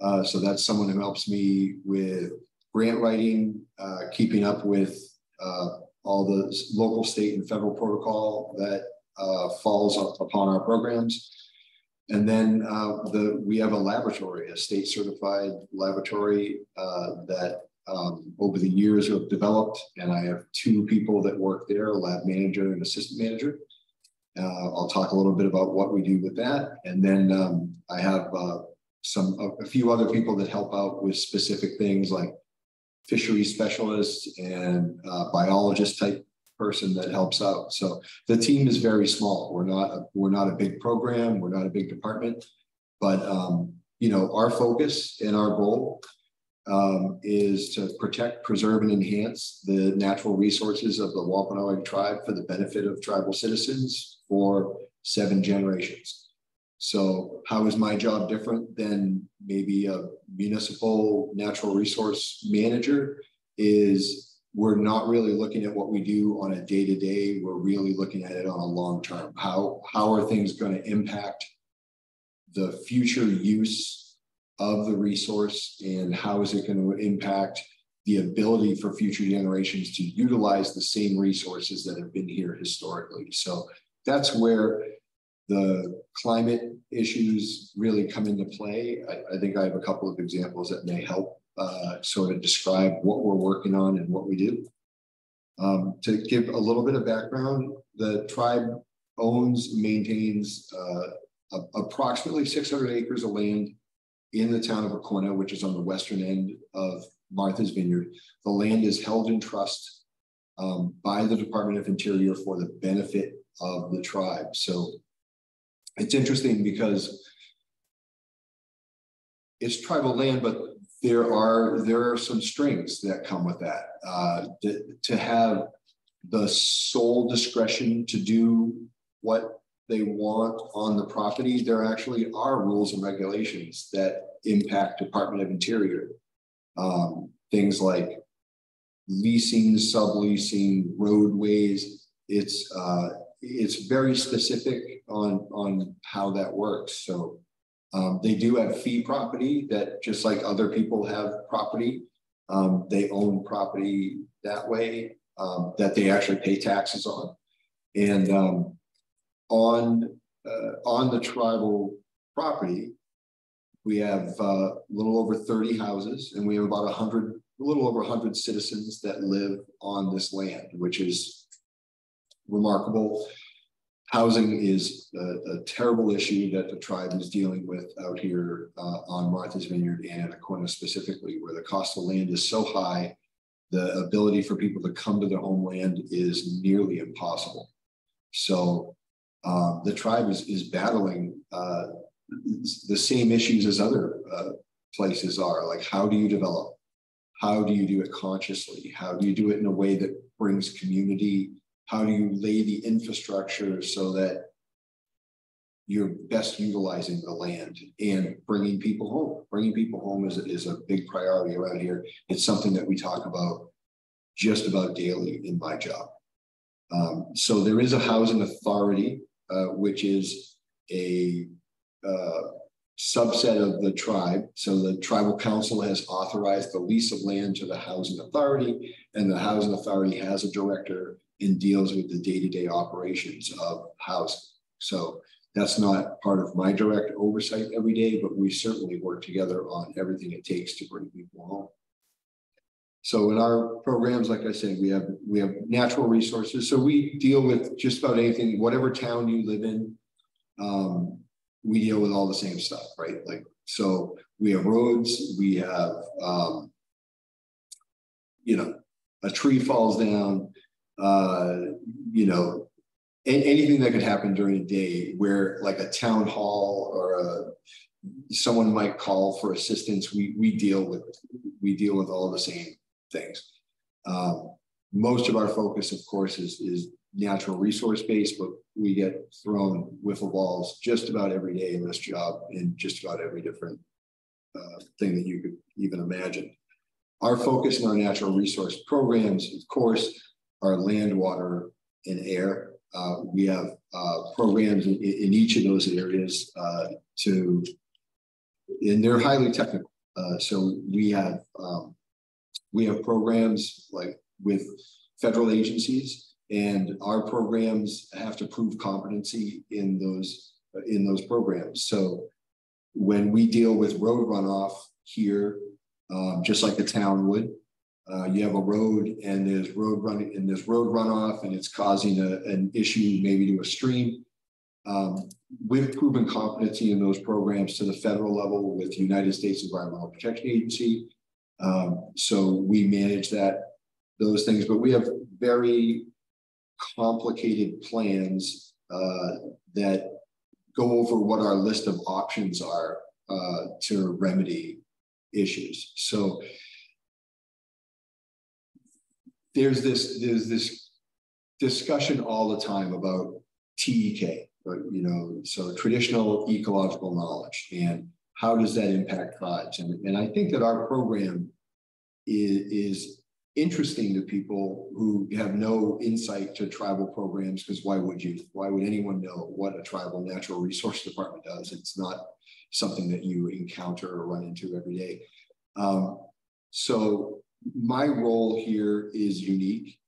Uh, so that's someone who helps me with grant writing, uh, keeping up with uh, all the local, state, and federal protocol that uh, falls upon our programs. And then the we have a laboratory, a state certified laboratory that um, over the years have developed, and I have two people that work there, a lab manager and assistant manager. Uh, I'll talk a little bit about what we do with that. And then um, I have uh, some a, a, few other people that help out with specific things like fishery specialists and uh, biologist type person that helps out. So the team is very small. We're not a, we're not a big program. We're not a big department, but um, you know our focus and our goal um, is to protect, preserve, and enhance the natural resources of the Wampanoag tribe for the benefit of tribal citizens for seven generations. So, how is my job different than maybe a municipal natural resource manager? Is we're not really looking at what we do on a day to day. We're really looking at it on a long term. How how are things going to impact the future use of the resource and how is it going to impact the ability for future generations to utilize the same resources that have been here historically. So that's where the climate issues really come into play. I, I think I have a couple of examples that may help uh, sort of describe what we're working on and what we do. Um, to give a little bit of background, the tribe owns, maintains uh, approximately 600 acres of land in the town of Aquinnah, which is on the western end of Martha's Vineyard. The land is held in trust um, by the Department of Interior for the benefit of the tribe. So it's interesting because it's tribal land, but there are there are some strings that come with that. Uh, to, to have the sole discretion to do what they want on the property, there actually are rules and regulations that impact Department of Interior. Um, things like leasing, subleasing, roadways. It's uh, it's very specific on on how that works. So um, they do have fee property that just like other people have property, um, they own property that way um, that they actually pay taxes on. And um, on uh, on the tribal property, we have uh, a little over 30 houses, and we have about 100, a little over 100 citizens that live on this land, which is remarkable. Housing is a, a terrible issue that the tribe is dealing with out here uh, on Martha's Vineyard and Aquinnah specifically, where the cost of land is so high, the ability for people to come to their homeland is nearly impossible. So uh, the tribe is, is battling uh, the same issues as other uh, places are. Like, how do you develop? How do you do it consciously? How do you do it in a way that brings community? How do you lay the infrastructure so that you're best utilizing the land and bringing people home? Bringing people home is, is a big priority around here. It's something that we talk about just about daily in my job. Um, so there is a housing authority uh, which is a uh, subset of the tribe. So the tribal council has authorized the lease of land to the housing authority, and the housing authority has a director and deals with the day-to-day operations of housing. So That's not part of my direct oversight every day, but we certainly work together on everything it takes to bring people home. So in our programs, like I said, we have we have natural resources. So we deal with just about anything, whatever town you live in. Um, we deal with all the same stuff, right? Like so, we have roads, we have um, you know, a tree falls down, uh, you know, anything that could happen during a day where like a town hall or a someone might call for assistance we we deal with we deal with all the same things. Um, most of our focus of course is is natural resource based but we get thrown wiffle balls just about every day in this job in just about every different uh, thing that you could even imagine. Our focus in our natural resource programs of course are land water and air uh, we have uh, programs in, in, each of those areas uh, to, and they're highly technical. Uh, so we have um, we have programs like with federal agencies, and our programs have to prove competency in those in those programs. So when we deal with road runoff here, um, just like the town would, uh, you have a road and there's road running and there's road runoff and it's causing a, an issue maybe to a stream. Um, we've proven competency in those programs to the federal level with the United States Environmental Protection Agency. Um, so we manage that, those things, but we have very complicated plans uh, that go over what our list of options are uh, to remedy issues. So there's this there's this discussion all the time about TEK, but you know, so traditional ecological knowledge and how does that impact tribes? And, and I think that our program is, is interesting to people who have no insight to tribal programs because why would you? Why would anyone know what a tribal natural resource department does? It's not something that you encounter or run into every day. Um, so my role here is unique.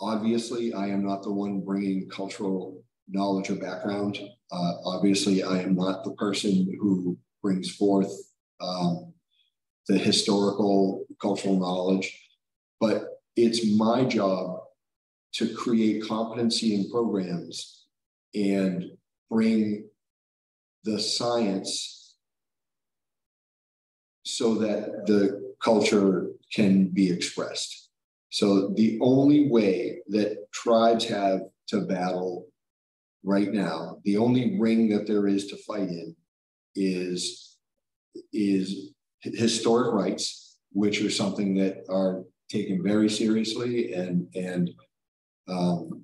Obviously, I am not the one bringing cultural knowledge or background. Uh, obviously, I am not the person who brings forth um, the historical cultural knowledge, but it's my job to create competency in programs and bring the science so that the culture can be expressed. So the only way that tribes have to battle right now, the only ring that there is to fight in is, is historic rights, which are something that are taken very seriously and and um,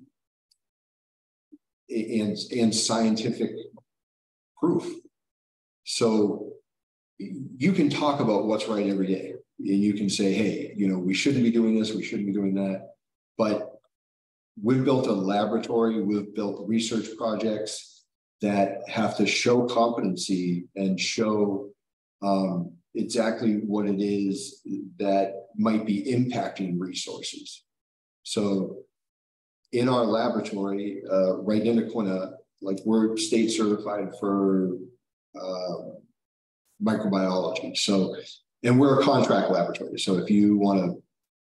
and and scientific proof. So you can talk about what's right every day and you can say, hey, you know, we shouldn't be doing this, we shouldn't be doing that. But we've built a laboratory, we've built research projects that have to show competency and show um, exactly what it is that might be impacting resources. So in our laboratory, uh, right in Aquinnah, like we're state certified for uh, microbiology. So and we're a contract laboratory. So if you want to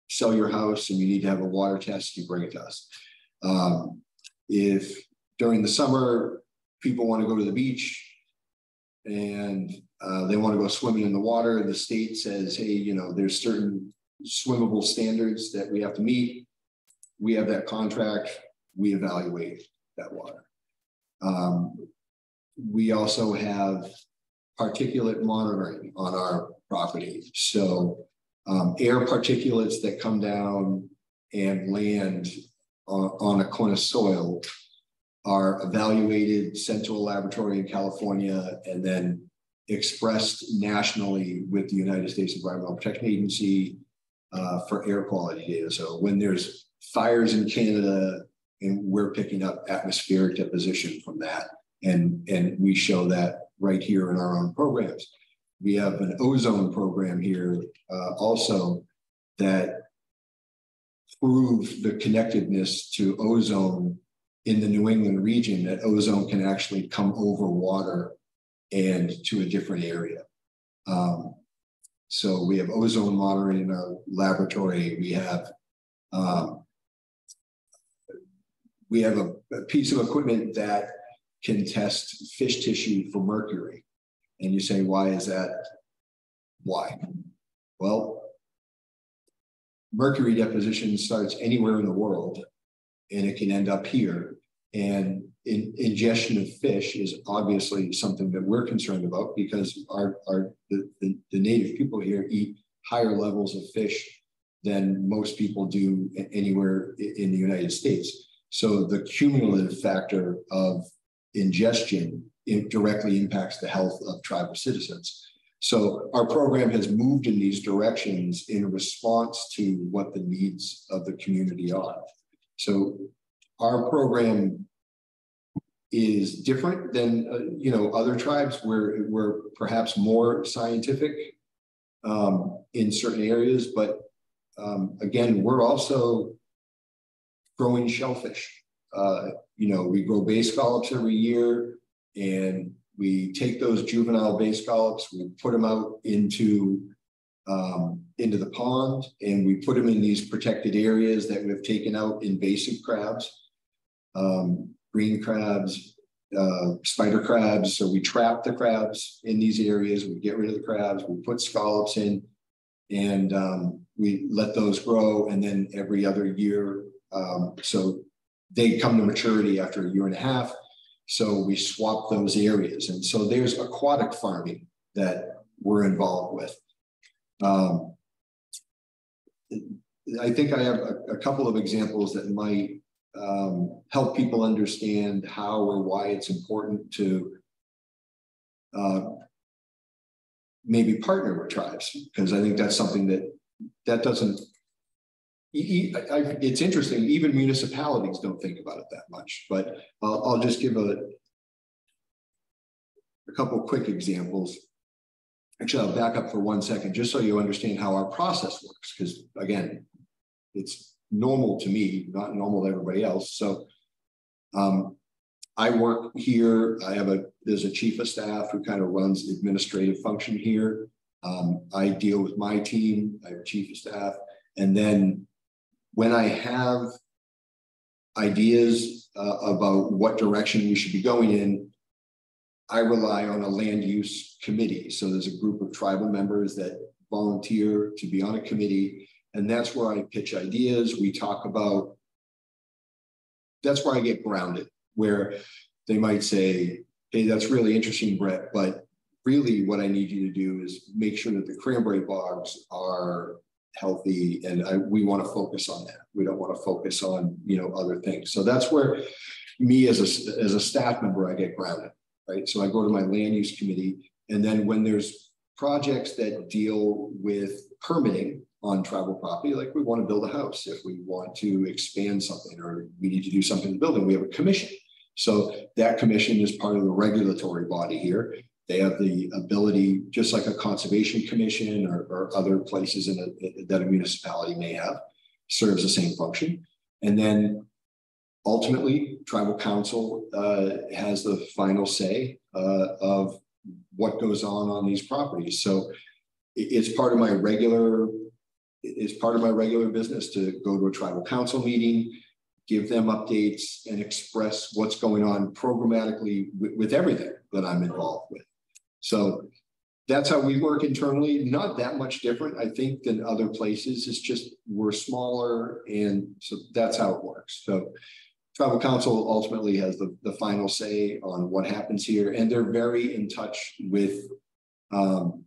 sell your house and you need to have a water test, you bring it to us. Um, if during the summer people want to go to the beach and uh, they want to go swimming in the water, the state says, hey, you know, there's certain swimmable standards that we have to meet. We have that contract. We evaluate that water. Um, we also have particulate monitoring on our property. So um, air particulates that come down and land on, on Aquinnah soil are evaluated, sent to a laboratory in California, and then expressed nationally with the United States Environmental Protection Agency uh, for air quality data. So when there's fires in Canada, and we're picking up atmospheric deposition from that, and and we show that right here in our own programs. We have an ozone program here uh, also that proves the connectedness to ozone in the New England region that ozone can actually come over water and to a different area. Um, so we have ozone monitoring in our laboratory. We have um, we have a, a, piece of equipment that can test fish tissue for mercury. And you say, why is that? Why? Well, mercury deposition starts anywhere in the world and it can end up here. And in, ingestion of fish is obviously something that we're concerned about because our, our the, the, the native people here eat higher levels of fish than most people do anywhere in the United States. So the cumulative factor of ingestion it directly impacts the health of tribal citizens. So our program has moved in these directions in response to what the needs of the community are. So our program is different than uh, you know other tribes where we're perhaps more scientific um, in certain areas, but um, again, we're also growing shellfish. Uh, you know, we grow bay scallops every year, and we take those juvenile bay scallops, we put them out into um, into the pond, and we put them in these protected areas that we've taken out invasive crabs um, green crabs, uh, spider crabs. So we trap the crabs in these areas. We get rid of the crabs. We put scallops in, and um, we let those grow. And then every other year, um, so they come to maturity after a year and a half. So we swap those areas, and so there's aquatic farming that we're involved with. Um, I think I have a, a couple of examples that might um, help people understand how or why it's important to uh, maybe partner with tribes because I think that's something that that doesn't. It's interesting. Even municipalities don't think about it that much. But I'll, just give a a couple quick examples. Actually, I'll back up for one second just so you understand how our process works. Because again, it's normal to me, not normal to everybody else. So um, I work here. I have a there's a chief of staff who kind of runs the administrative function here. Um, I deal with my team. I have a chief of staff, and then when I have ideas uh, about what direction we should be going in, I rely on a land use committee. So there's a group of tribal members that volunteer to be on a committee and that's where I pitch ideas. We talk about, that's where I get grounded, where they might say, hey, that's really interesting, Bret, but really what I need you to do is make sure that the cranberry bogs are healthy and I, we want to focus on that. We don't want to focus on, you know, other things. So that's where me as a, as a staff member, I get grounded, right? So I go to my land use committee and then when there's projects that deal with permitting, on tribal property, like we want to build a house, if we want to expand something or we need to do something in the building, we have a commission. So that commission is part of the regulatory body here. They have the ability, just like a conservation commission or, or other places in a, that a municipality may have, serves the same function. And then ultimately, tribal council uh, has the final say uh, of what goes on on these properties. So it's part of my regular it's part of my regular business to go to a tribal council meeting, give them updates, and express what's going on programmatically with, with everything that I'm involved with. So that's how we work internally. Not that much different, I think, than other places. It's just we're smaller, and so that's how it works. So tribal council ultimately has the, the final say on what happens here, and they're very in touch with um,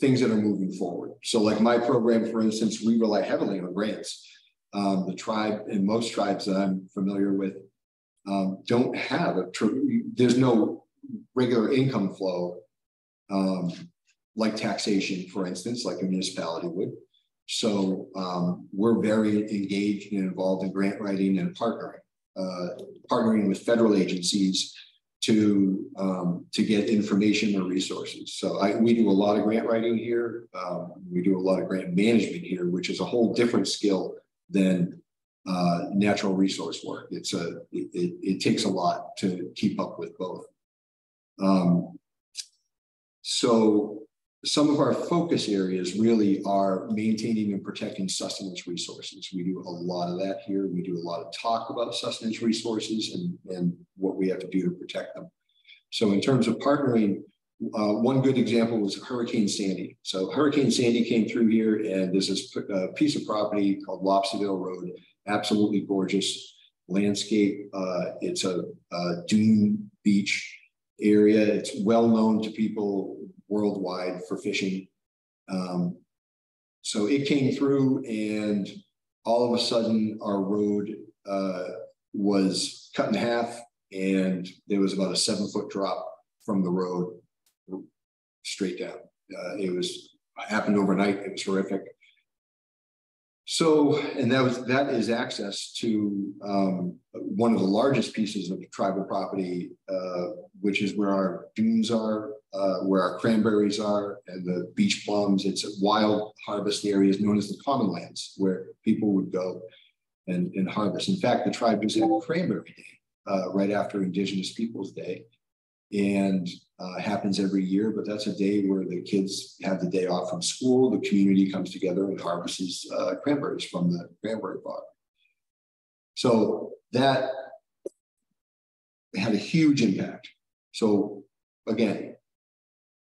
things that are moving forward. So like my program, for instance, we rely heavily on grants. Um, the tribe and most tribes that I'm familiar with um, don't have a, there's no regular income flow um, like taxation, for instance, like a municipality would. So um, we're very engaged and involved in grant writing and partnering, uh, partnering with federal agencies to um, to get information or resources. So I, we do a lot of grant writing here. Um, we do a lot of grant management here, which is a whole different skill than uh, natural resource work. It's a it, it, it, takes a lot to keep up with both. Um, so some of our focus areas really are maintaining and protecting sustenance resources. We do a lot of that here. We do a lot of talk about sustenance resources and, and what we have to do to protect them. So in terms of partnering, uh, one good example was Hurricane Sandy. So Hurricane Sandy came through here and there's this uh, piece of property called Lobsterville Road, absolutely gorgeous landscape. Uh, it's a, a dune beach area. It's well known to people worldwide for fishing. Um, so it came through, and all of a sudden, our road uh, was cut in half, and there was about a seven foot drop from the road straight down. Uh, it was happened overnight. It was horrific. So, and that was that is access to um, one of the largest pieces of tribal property, uh, which is where our dunes are, uh, where our cranberries are, and the beach plums. It's a wild harvest areas known as the common lands, where people would go and, and harvest. In fact, the tribe just had Cranberry Day uh, right after Indigenous Peoples Day, and uh, happens every year, but that's a day where the kids have the day off from school. The community comes together and harvests uh, cranberries from the cranberry bog. So that had a huge impact. So again,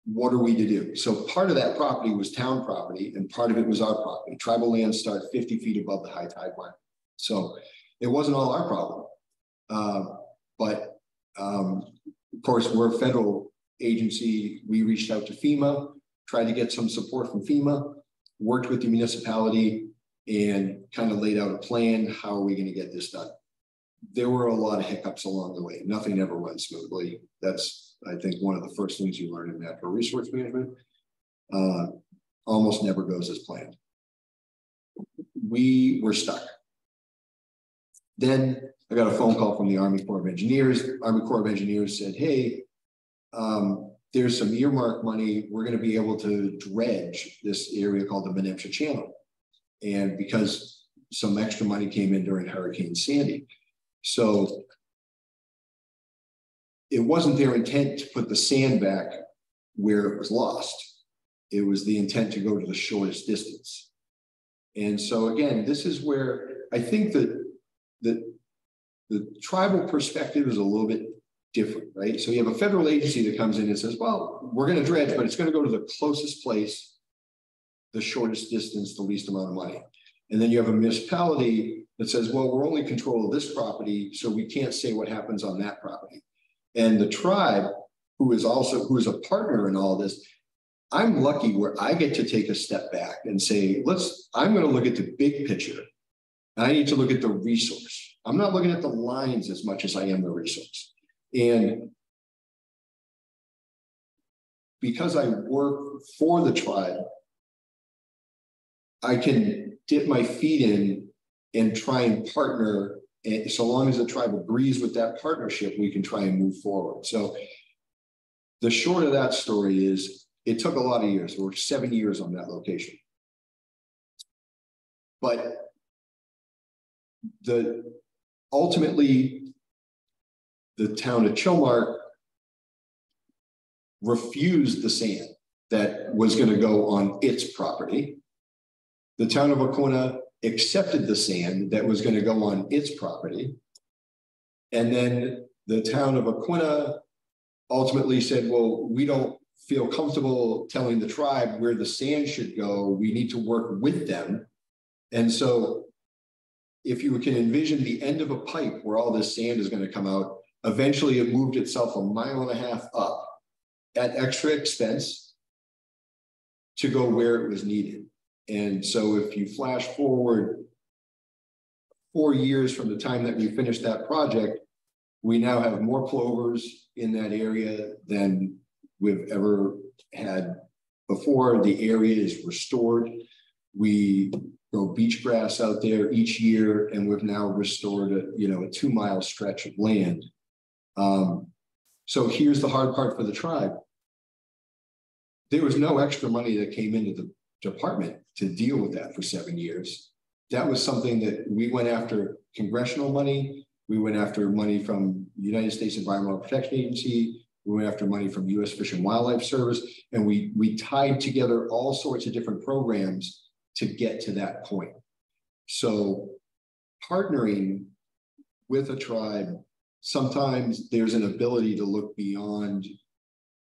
what are we to do? So part of that property was town property and part of it was our property. Tribal lands start 50 feet above the high tide line. So it wasn't all our problem. Uh, but um, of course, we're a federal agency, we reached out to FEMA, tried to get some support from FEMA, worked with the municipality, and kind of laid out a plan. How are we going to get this done? There were a lot of hiccups along the way. Nothing ever went smoothly. That's, I think, one of the first things you learn in natural resource management. Uh, almost never goes as planned. We were stuck. Then I got a phone call from the Army Corps of Engineers. Army Corps of Engineers said, hey, um, there's some earmark money. We're going to be able to dredge this area called the Menemsha Channel. And because some extra money came in during Hurricane Sandy. So it wasn't their intent to put the sand back where it was lost. It was the intent to go to the shortest distance. And so again, this is where I think that the, the tribal perspective is a little bit different, right? So you have a federal agency that comes in and says, well, we're going to dredge, but it's going to go to the closest place, the shortest distance, the least amount of money. And then you have a municipality that says, well, we're only control of this property, so we can't say what happens on that property. And the tribe, who is also who is a partner in all this, I'm lucky where I get to take a step back and say, let's, I'm going to look at the big picture. I need to look at the resource. I'm not looking at the lines as much as I am the resource. And because I work for the tribe, I can dip my feet in and try and partner. And so long as the tribe agrees with that partnership, we can try and move forward. So the short of that story is it took a lot of years. We are seven years on that location. But the ultimately the town of Chilmark refused the sand that was going to go on its property. The town of Aquinnah accepted the sand that was going to go on its property. And then the town of Aquinnah ultimately said, well, we don't feel comfortable telling the tribe where the sand should go. We need to work with them. And so if you can envision the end of a pipe where all this sand is going to come out, Eventually, it moved itself a mile and a half up at extra expense to go where it was needed. And so, if you flash forward four years from the time that we finished that project, we now have more plovers in that area than we've ever had before. The area is restored. We grow beach grass out there each year, and we've now restored a you know a two mile stretch of land um, so here's the hard part for the tribe. There was no extra money that came into the department to deal with that for seven years. that was something that we went after congressional money. We went after money from United States Environmental Protection Agency. We went after money from U.S. Fish and Wildlife Service, and we we tied together all sorts of different programs to get to that point. So, partnering with a tribe, sometimes there's an ability to look beyond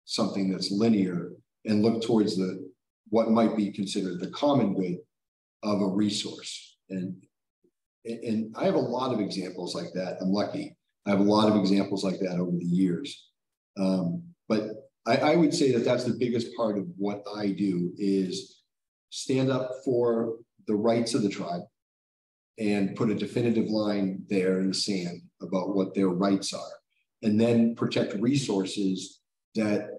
something that's linear and look towards the what might be considered the common good of a resource. And and I have a lot of examples like that. I'm lucky. I have a lot of examples like that over the years. Um, but I, I would say that that's the biggest part of what I do is stand up for the rights of the tribe and put a definitive line there in the sand about what their rights are, and then protect resources that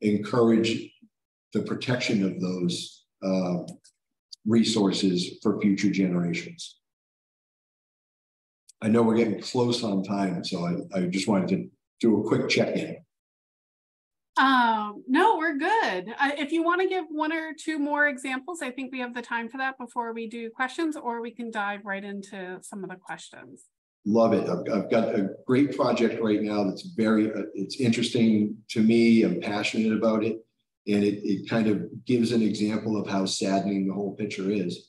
encourage the protection of those uh, resources for future generations. I know we're getting close on time, so I, I just wanted to do a quick check-in. Um, no, we're good. If you want to give one or two more examples, I think we have the time for that before we do questions, or we can dive right into some of the questions. Love it. I've, I've got a great project right now that's very, uh, it's interesting to me. I'm passionate about it. And it, it kind of gives an example of how saddening the whole picture is.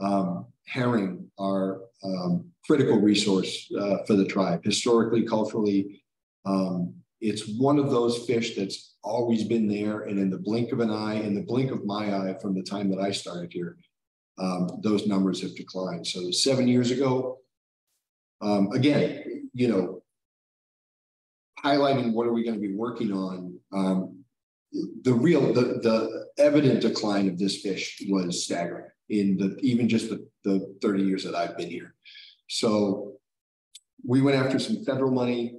Um, herring are um, critical resource uh, for the tribe, historically, culturally. Um, it's one of those fish that's always been there. And in the blink of an eye, in the blink of my eye from the time that I started here, um, those numbers have declined. So seven years ago, um, again, you know, highlighting what are we going to be working on. Um, the real, the, the evident decline of this fish was staggering in the even just the, the 30 years that I've been here. So we went after some federal money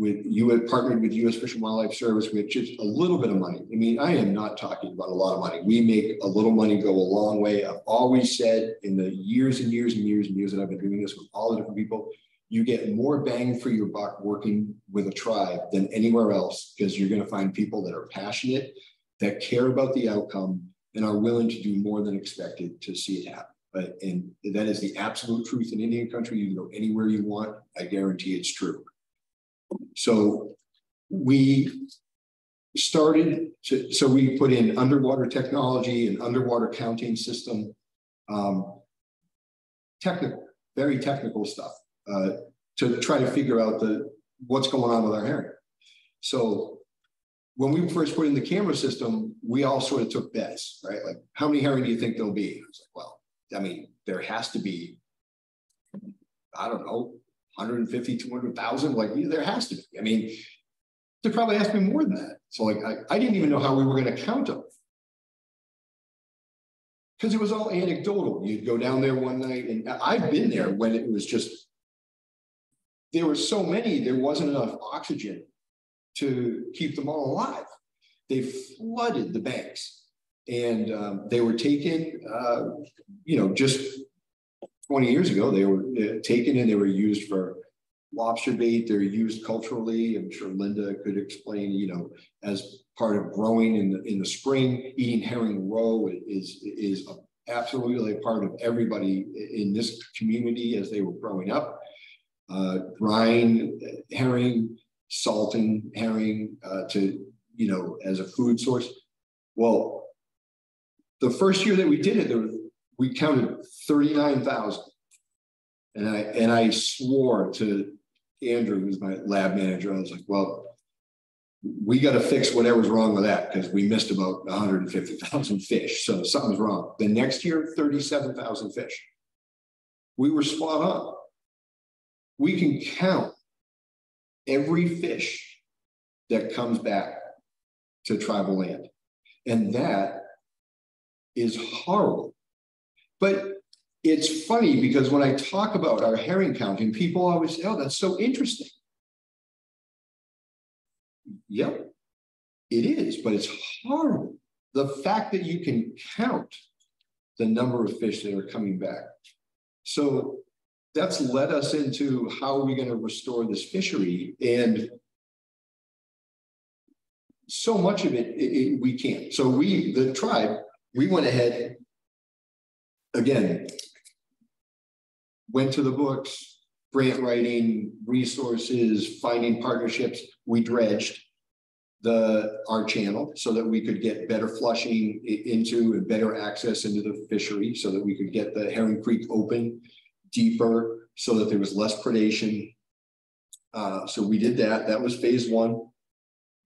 with you had partnered with U.S. Fish and Wildlife Service with just a little bit of money. I mean, I am not talking about a lot of money. We make a little money go a long way. I've always said in the years and years and years and years that I've been doing this with all the different people, you get more bang for your buck working with a tribe than anywhere else because you're going to find people that are passionate, that care about the outcome, and are willing to do more than expected to see it happen. But and that is the absolute truth in Indian country. You can go anywhere you want. I guarantee it's true. So we started to, so we put in underwater technology and underwater counting system, um, technical, very technical stuff uh, to try to figure out the what's going on with our herring. So when we first put in the camera system, we all sort of took bets, right? Like, how many herring do you think there'll be? I was like, well, I mean, there has to be, I don't know, 150, 200,000. Like there has to be. I mean, there probably to be more than that. So like I, I didn't even know how we were going to count them. Because it was all anecdotal. You'd go down there one night, and I've been there when it was just there were so many, there wasn't enough oxygen to keep them all alive. They flooded the banks, and um, they were taken, uh, you know, just 20 years ago, they were uh, taken and they were used for lobster bait. They're used culturally. I'm sure Linda could explain, you know, as part of growing in the, in the spring, eating herring roe is, is absolutely a part of everybody in this community as they were growing up. Uh, drying herring, salting herring uh, to, you know, as a food source. Well, the first year that we did it, there was we counted 39,000. And I and I swore to Andrew, who's my lab manager, I was like, well, we got to fix whatever's wrong with that because we missed about 150,000 fish. So something's wrong. The next year, 37,000 fish. We were spot on. We can count every fish that comes back to tribal land. And that is horrible but it's funny because when I talk about our herring counting, people always say, oh, that's so interesting. Yep, it is, but it's horrible. The fact that you can count the number of fish that are coming back. So that's led us into how are we going to restore this fishery? And so much of it, it, it we can't. So we, the tribe, we went ahead again, went to the books, grant writing, resources, finding partnerships. We dredged the our channel so that we could get better flushing into and better access into the fishery so that we could get the Herring Creek open deeper so that there was less predation. Uh, so we did that. That was phase one.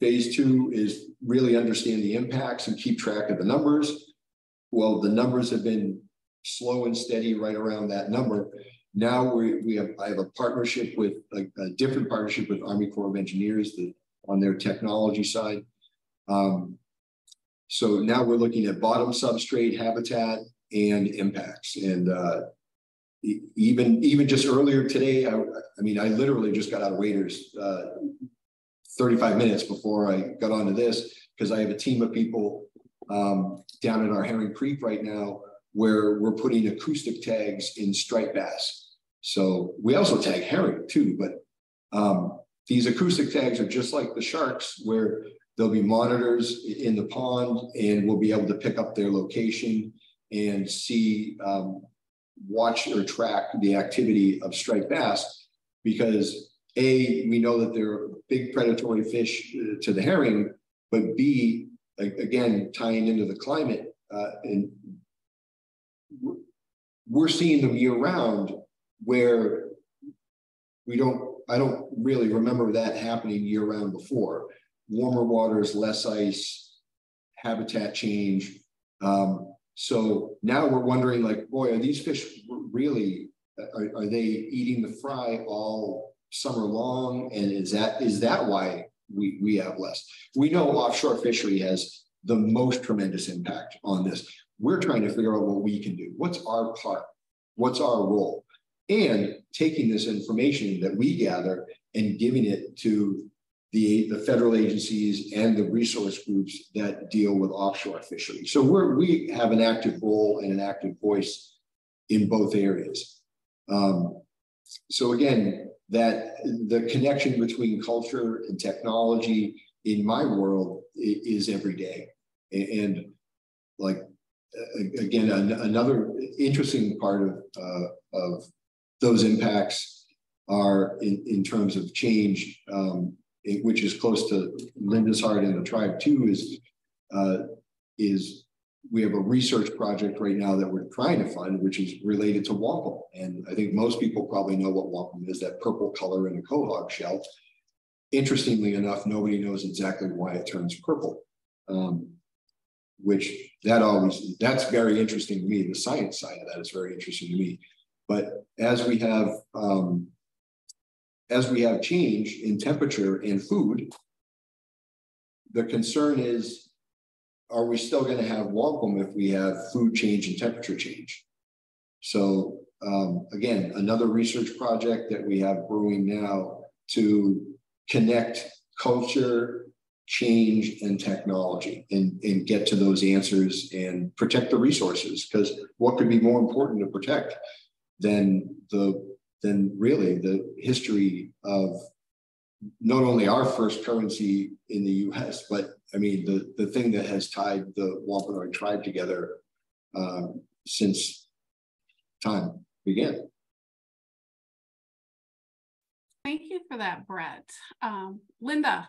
Phase two is really understand the impacts and keep track of the numbers. Well, the numbers have been slow and steady right around that number. Now we, we have I have a partnership with a, a different partnership with Army Corps of Engineers that on their technology side. Um, so now we're looking at bottom substrate habitat and impacts. And uh, even even just earlier today, I, I, mean, I literally just got out of Waders uh, 35 minutes before I got onto this because I have a team of people um, down in our Herring Creek right now where we're putting acoustic tags in striped bass. So we also tag herring too, but um, these acoustic tags are just like the sharks, where there'll be monitors in the pond and we'll be able to pick up their location and see, um, watch or track the activity of striped bass because A, we know that they're big predatory fish uh, to the herring, but B, again, tying into the climate, uh, and we're seeing them year round where we don't I don't really remember that happening year round before. Warmer waters, less ice, habitat change. Um, so now we're wondering, like, boy, are these fish really? Are, are they eating the fry all summer long? And is that is that why we we have less? We know offshore fishery has the most tremendous impact on this. We're trying to figure out what we can do. What's our part? What's our role? and taking this information that we gather and giving it to the, the federal agencies and the resource groups that deal with offshore fisheries. So we're, we have an active role and an active voice in both areas. Um, so again, that the connection between culture and technology in my world is every day. And like, again, another interesting part of, uh, of those impacts are in, in terms of change, um, which is close to Linda's heart and the tribe too, is uh, is we have a research project right now that we're trying to fund, which is related to wampum. And I think most people probably know what wampum is, that purple color in a quahog shell. Interestingly enough, nobody knows exactly why it turns purple. Um, which that always that's very interesting to me. The science side of that is very interesting to me. But as we have um, as we have change in temperature and food, the concern is, are we still going to have wampum if we have food change and temperature change? So um, again, another research project that we have brewing now to connect culture, change, and technology and, and get to those answers and protect the resources. Because what could be more important to protect than the than really the history of not only our first currency in the U.S., but I mean the the thing that has tied the Wampanoag tribe together um, since time began. Thank you for that, Bret. Um, Linda.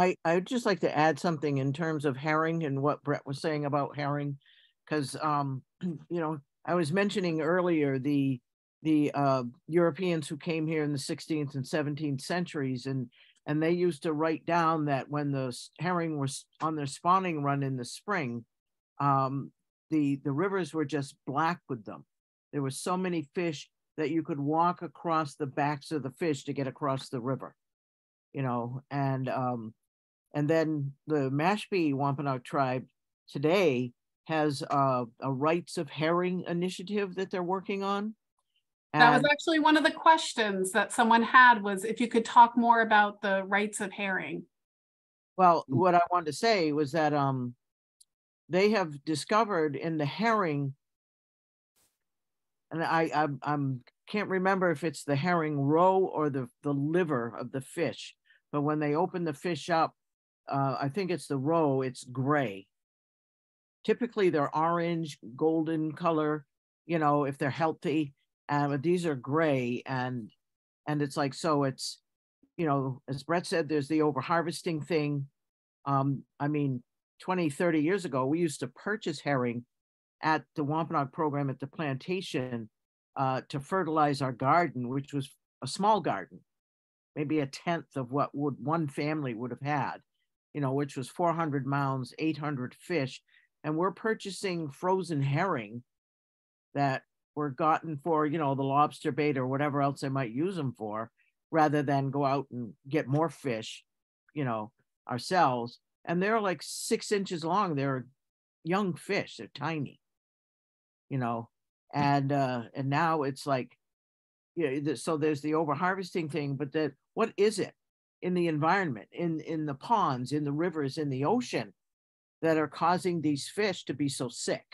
I, I'd just like to add something in terms of herring and what Bret was saying about herring, because um, *clears throat* you know I was mentioning earlier the the uh, Europeans who came here in the 16th and 17th centuries, and and they used to write down that when the herring was on their spawning run in the spring, um, the the rivers were just black with them. There were so many fish that you could walk across the backs of the fish to get across the river, you know, and um, and then the Mashpee Wampanoag tribe today has uh, a rights of herring initiative that they're working on. And that was actually one of the questions that someone had was if you could talk more about the rights of herring. Well, mm. what I wanted to say was that um, they have discovered in the herring, and I, I I'm can't remember if it's the herring roe or the the liver of the fish, but when they open the fish up, uh, I think it's the roe. It's gray, Typically, they're orange, golden color, you know, if they're healthy. and but these are gray and and it's like so it's you know as bret said there's the over harvesting thing um i mean 20 30 years ago we used to purchase herring at the wampanoag program at the plantation uh, to fertilize our garden which was a small garden maybe a tenth of what would one family would have had you know which was 400 mounds 800 fish and we're purchasing frozen herring that were gotten for you know the lobster bait or whatever else they might use them for rather than go out and get more fish you know ourselves. And they're like six inches long. They're young fish. They're tiny you know? And uh and now it's like you know, so there's the over harvesting thing but that what is it in the environment in in the ponds in the rivers in the ocean that are causing these fish to be so sick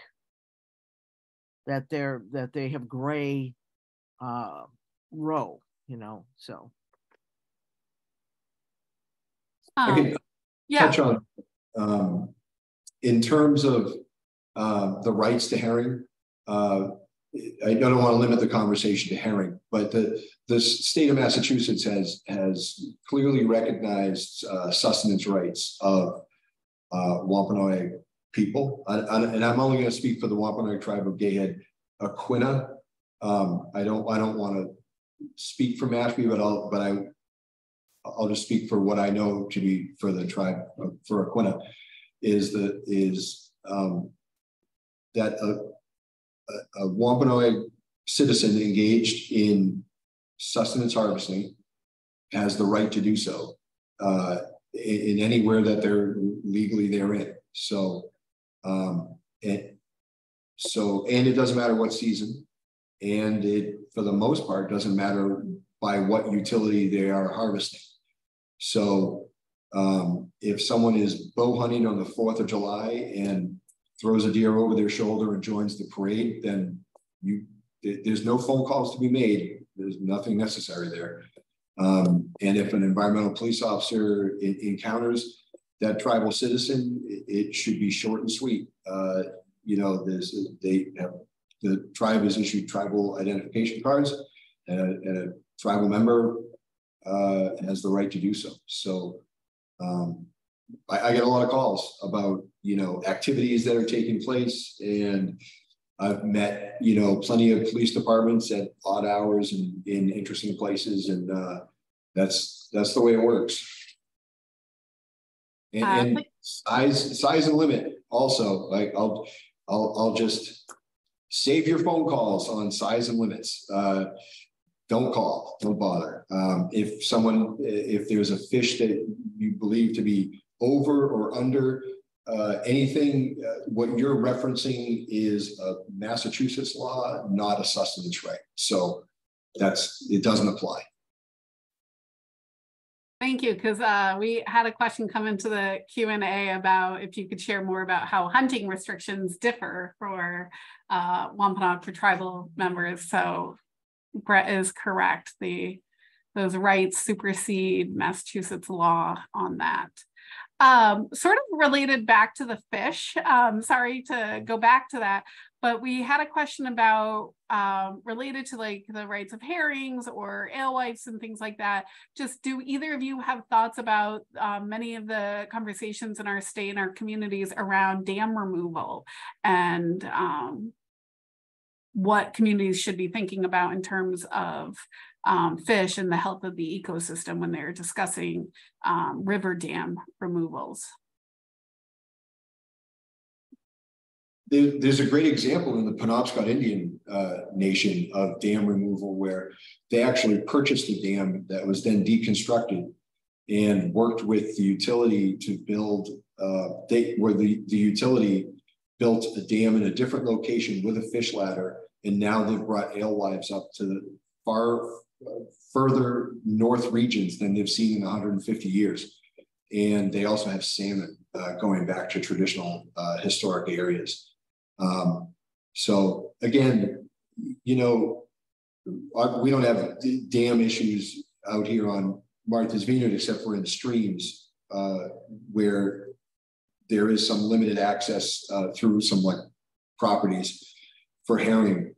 that they're that they have gray uh roe you know so I Um, can yeah, touch on, um, in terms of, uh, the rights to herring. Uh, I don't want to limit the conversation to herring, but the, the state of Massachusetts has, has clearly recognized, uh, sustenance rights of, uh, Wampanoag people. I- I- and I'm only going to speak for the Wampanoag tribe of Gayhead, Aquinnah. Um, I don't, I don't want to speak for Mashpee, but I'll, but I, I'll just speak for what I know to be for the tribe, uh, for Aquinnah, is the, is, um, that a, a, Wampanoag citizen engaged in sustenance harvesting has the right to do so, uh, in, in anywhere that they're legally therein. So, um, and so, and it doesn't matter what season, and it, for the most part, doesn't matter by what utility they are harvesting. So um, if someone is bow hunting on the 4th of July and throws a deer over their shoulder and joins the parade, then you there's no phone calls to be made. There's nothing necessary there. Um, and if an environmental police officer encounters that tribal citizen, it, it should be short and sweet. Uh, you know, there's they have the tribe has issued tribal identification cards, and a, and a tribal member uh, has the right to do so. So um, I, I get a lot of calls about you know activities that are taking place, and I've met you know plenty of police departments at odd hours and in interesting places, and uh, that's that's the way it works. And, Uh, and size size and limit also. Like I'll I'll I'll just save your phone calls on size and limits. Uh, don't call, don't bother. Um, if someone, if there's a fish that you believe to be over or under uh, anything, uh, what you're referencing is a Massachusetts law, not a sustenance right. So that's, it doesn't apply. thank you, because uh, we had a question come into the Q and A about if you could share more about how hunting restrictions differ for uh, Wampanoag for tribal members. So Bret is correct. The those rights supersede Massachusetts law on that. Um, sort of related back to the fish. Um, sorry to go back to that, but we had a question about um, related to like the rights of herrings or alewives and things like that. Just do either of you have thoughts about um, many of the conversations in our state and our communities around dam removal and um, what communities should be thinking about in terms of um, fish and the health of the ecosystem when they're discussing um, river dam removals. There's a great example in the Penobscot Indian uh, Nation of dam removal where they actually purchased a dam that was then deconstructed and worked with the utility to build, uh, they, where the, the utility built a dam in a different location with a fish ladder. And now they've brought alewives up to the far further north regions than they've seen in 150 years. And they also have salmon uh, going back to traditional uh, historic areas. Um, so again, you know, we don't have dam issues out here on Martha's Vineyard except for in streams uh, where there is some limited access uh, through some like properties for herring.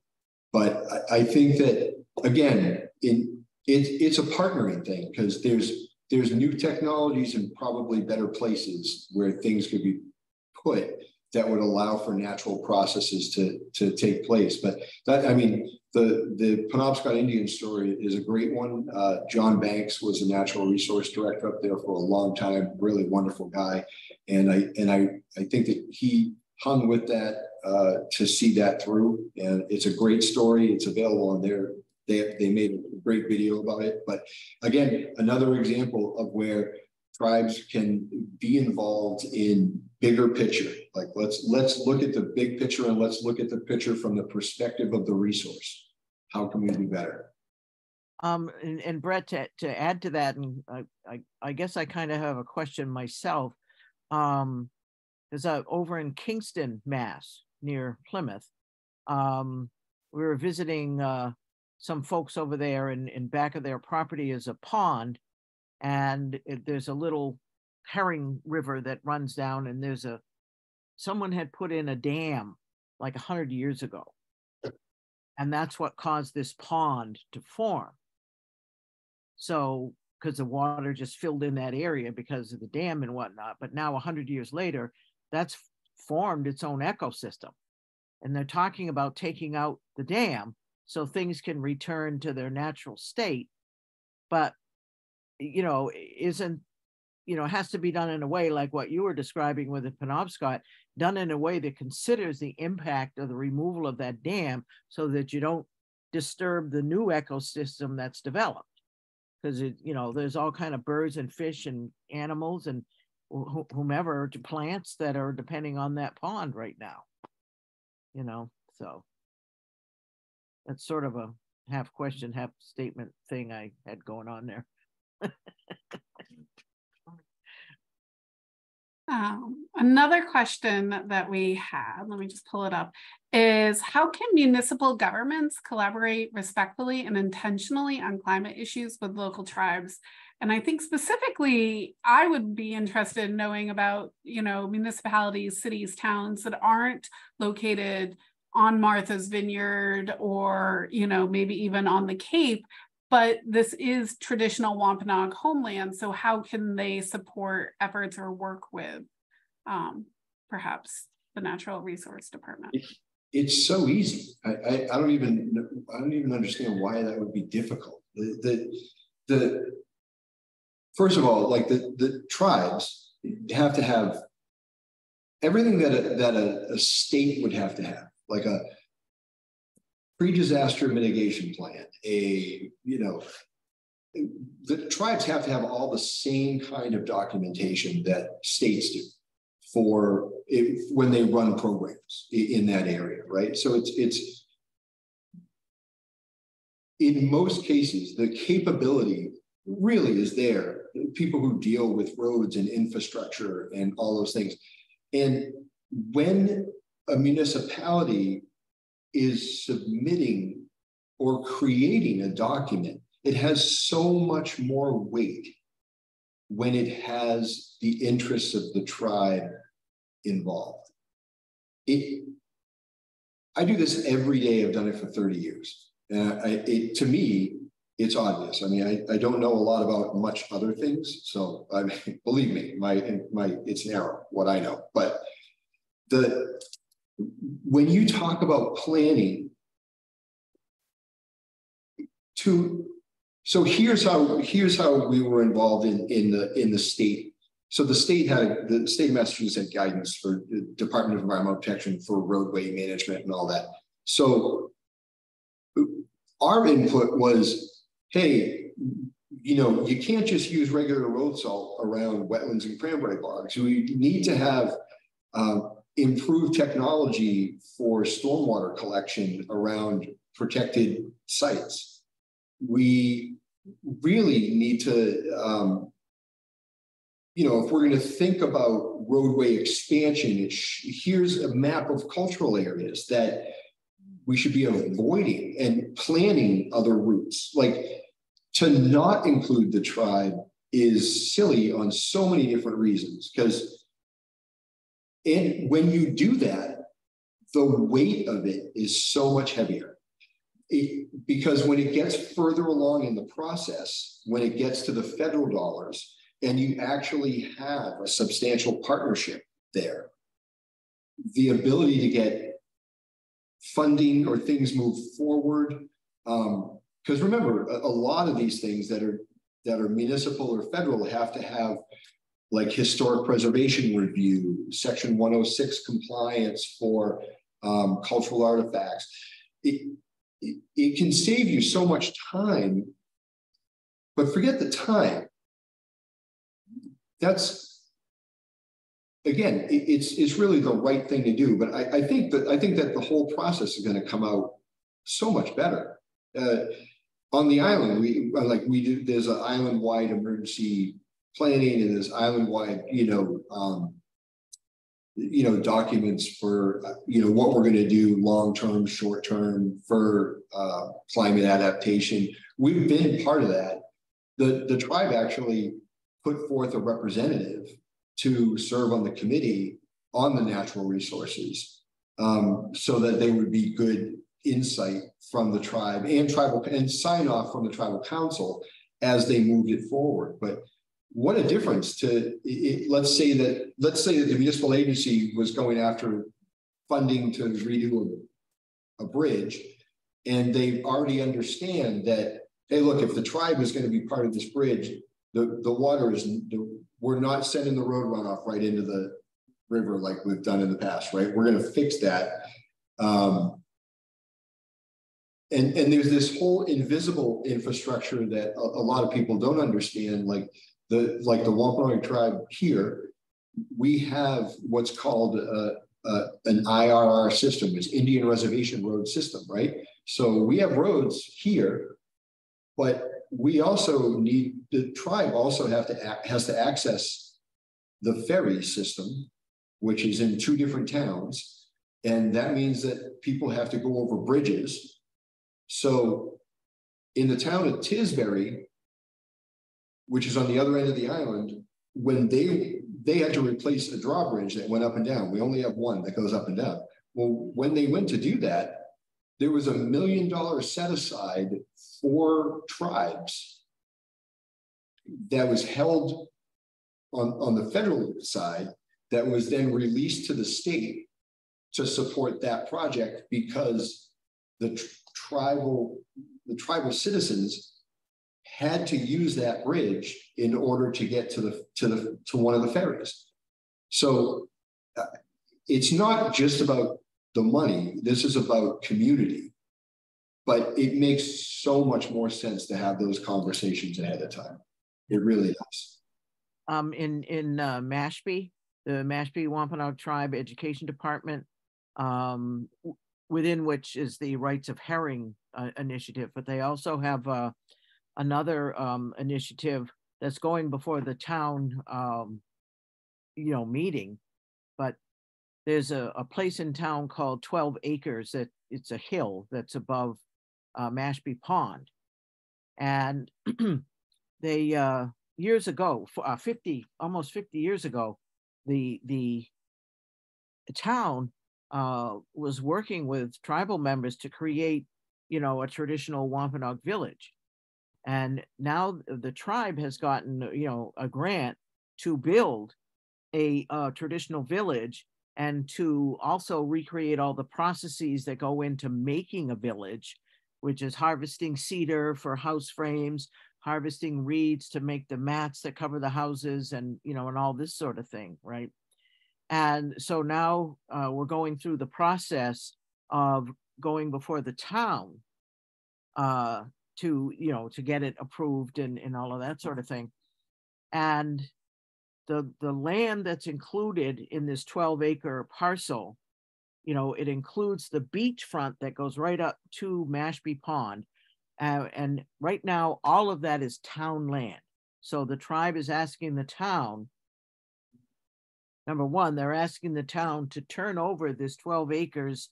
But I, I think that again, in it, it's a partnering thing because there's there's new technologies and probably better places where things could be put that would allow for natural processes to to take place. But that I mean, the the Penobscot Indian story is a great one. Uh, John Banks was a natural resource director up there for a long time. Really wonderful guy, and I and I I think that he hung with that uh, to see that through. And it's a great story. It's available on there. They they made a great video about it. But again, another example of where tribes can be involved in bigger picture. Like let's let's look at the big picture and let's look at the picture from the perspective of the resource. How can we do better? Um, and, and Bret, to, to add to that, and I, I, I guess I kind of have a question myself. Um, is uh, over in Kingston, Mass, near Plymouth. Um, we were visiting uh, some folks over there, and in back of their property is a pond, and it, there's a little herring river that runs down and there's a someone had put in a dam like a hundred years ago. And that's what caused this pond to form. So because the water just filled in that area because of the dam and whatnot but now a hundred years later that's formed its own ecosystem. And they're talking about taking out the dam so things can return to their natural state but you know, isn't, you know, has to be done in a way like what you were describing with the Penobscot, done in a way that considers the impact of the removal of that dam so that you don't disturb the new ecosystem that's developed. Because you know, there's all kind of birds and fish and animals and wh- whomever to plants that are depending on that pond right now. You know, so that's sort of a half question, half statement thing I had going on there. *laughs* Um, another question that we had, let me just pull it up, is how can municipal governments collaborate respectfully and intentionally on climate issues with local tribes? And I think specifically, I would be interested in knowing about, you know, municipalities, cities, towns that aren't located on Martha's Vineyard or, you know, maybe even on the Cape, but this is traditional Wampanoag homeland. So how can they support efforts or work with um, perhaps the Natural Resource Department? It's so easy. I, I, I, don't even I don't even understand why that would be difficult. The the, the first of all, like the the tribes have to have everything that a, that a, a state would have to have, like a pre-disaster mitigation plan, a, you know, the tribes have to have all the same kind of documentation that states do for if, when they run programs in that area, right? So it's it's in most cases the capability really is there. People who deal with roads and infrastructure and all those things, and when a municipality is submitting or creating a document, it has so much more weight when it has the interests of the tribe involved. It, I do this every day. I've done it for 30 years. And I, it, to me, it's obvious. I mean, I, I don't know a lot about much other things. So I mean, *laughs* believe me, my, my, it's narrow what I know, but the, when you talk about planning to so here's how here's how we were involved in in the in the state. So the state had the state of massachusetts had guidance for the department of environmental protection for roadway management and all that. So our input was hey you know you can't just use regular road salt around wetlands and cranberry bogs. We need to have um, improve technology for stormwater collection around protected sites. We really need to, um, you know, if we're going to think about roadway expansion, here's a map of cultural areas that we should be avoiding and planning other routes. Like to not include the tribe is silly on so many different reasons because and when you do that, the weight of it is so much heavier. it, because when it gets further along in the process, when it gets to the federal dollars, and you actually have a substantial partnership there, the ability to get funding or things move forward. Because um, remember, a, a lot of these things that are that are municipal or federal have to have like historic preservation review, section 106 compliance for um, cultural artifacts. It, it, it can save you so much time, but forget the time. That's again, it, it's it's really the right thing to do. But I, I think that I think that the whole process is going to come out so much better. Uh, on the island, we like we do. There's an island-wide emergency planning, and this island-wide, you know, um, you know, documents for you know what we're going to do long-term, short-term for uh, climate adaptation. We've been part of that. The the tribe actually put forth a representative to serve on the committee on the natural resources, um, so that they would be good insight from the tribe and tribal and sign off from the tribal council as they moved it forward. But what a difference to it, let's say that let's say that the municipal agency was going after funding to redo a, a bridge and they already understand that hey look if the tribe is going to be part of this bridge the the water is the, we're not sending the road runoff right into the river like we've done in the past right? We're going to fix that. Um, and and there's this whole invisible infrastructure that a, a, lot of people don't understand like the like the Wampanoag tribe here we have what's called a, a, an IRR system. It's Indian Reservation Road System right? So we have roads here but we also need the tribe also have to has to access the ferry system which is in two different towns. And that means that people have to go over bridges. So in the town of Tisbury, which is on the other end of the island, when they they had to replace a drawbridge that went up and down. We only have one that goes up and down. Well, when they went to do that, there was a million dollars set aside for tribes that was held on, on the federal side that was then released to the state to support that project because the tribal, the tribal citizens had to use that bridge in order to get to the to the to one of the ferries. So uh, it's not just about the money. This is about community. But it makes so much more sense to have those conversations ahead of time. It really does. Um, in in uh, Mashpee, the Mashpee Wampanoag Tribe Education Department um, within which is the Rights of Herring uh, initiative, but they also have uh, another um, initiative that's going before the town, um, you know, meeting. But there's a, a, place in town called 12 Acres that it's a hill that's above uh, Mashpee Pond. And *clears throat* they, uh, years ago, uh, 50, almost 50 years ago, the, the town uh, was working with tribal members to create, you know, a traditional Wampanoag village. And now the tribe has gotten, you know, a grant to build a uh, traditional village and to also recreate all the processes that go into making a village, which is harvesting cedar for house frames, harvesting reeds to make the mats that cover the houses and, you know, and all this sort of thing, right? And so now uh, we're going through the process of going before the town uh, to, you know, to get it approved and, and all of that sort of thing. And the, the land that's included in this 12 acre parcel, you know, it includes the beachfront that goes right up to Mashpee Pond. Uh, and right now, all of that is town land. So the tribe is asking the town number one, they're asking the town to turn over this 12 acres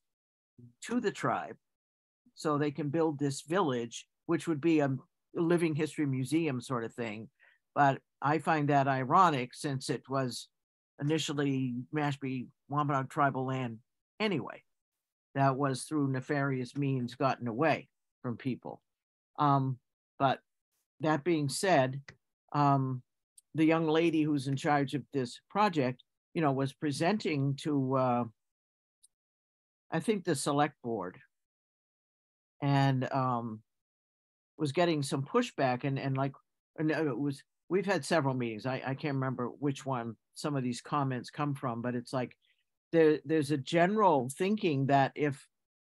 to the tribe so they can build this village, which would be a living history museum sort of thing. But I find that ironic since it was initially Mashpee Wampanoag tribal land anyway. That was through nefarious means gotten away. from people. Um, but that being said, um, the young lady who's in charge of this project, you know, was presenting to, uh, I think the select board and um, was getting some pushback and, and like, and it was, we've had several meetings. I, I can't remember which one some of these comments come from, but it's like, there, there's a general thinking that if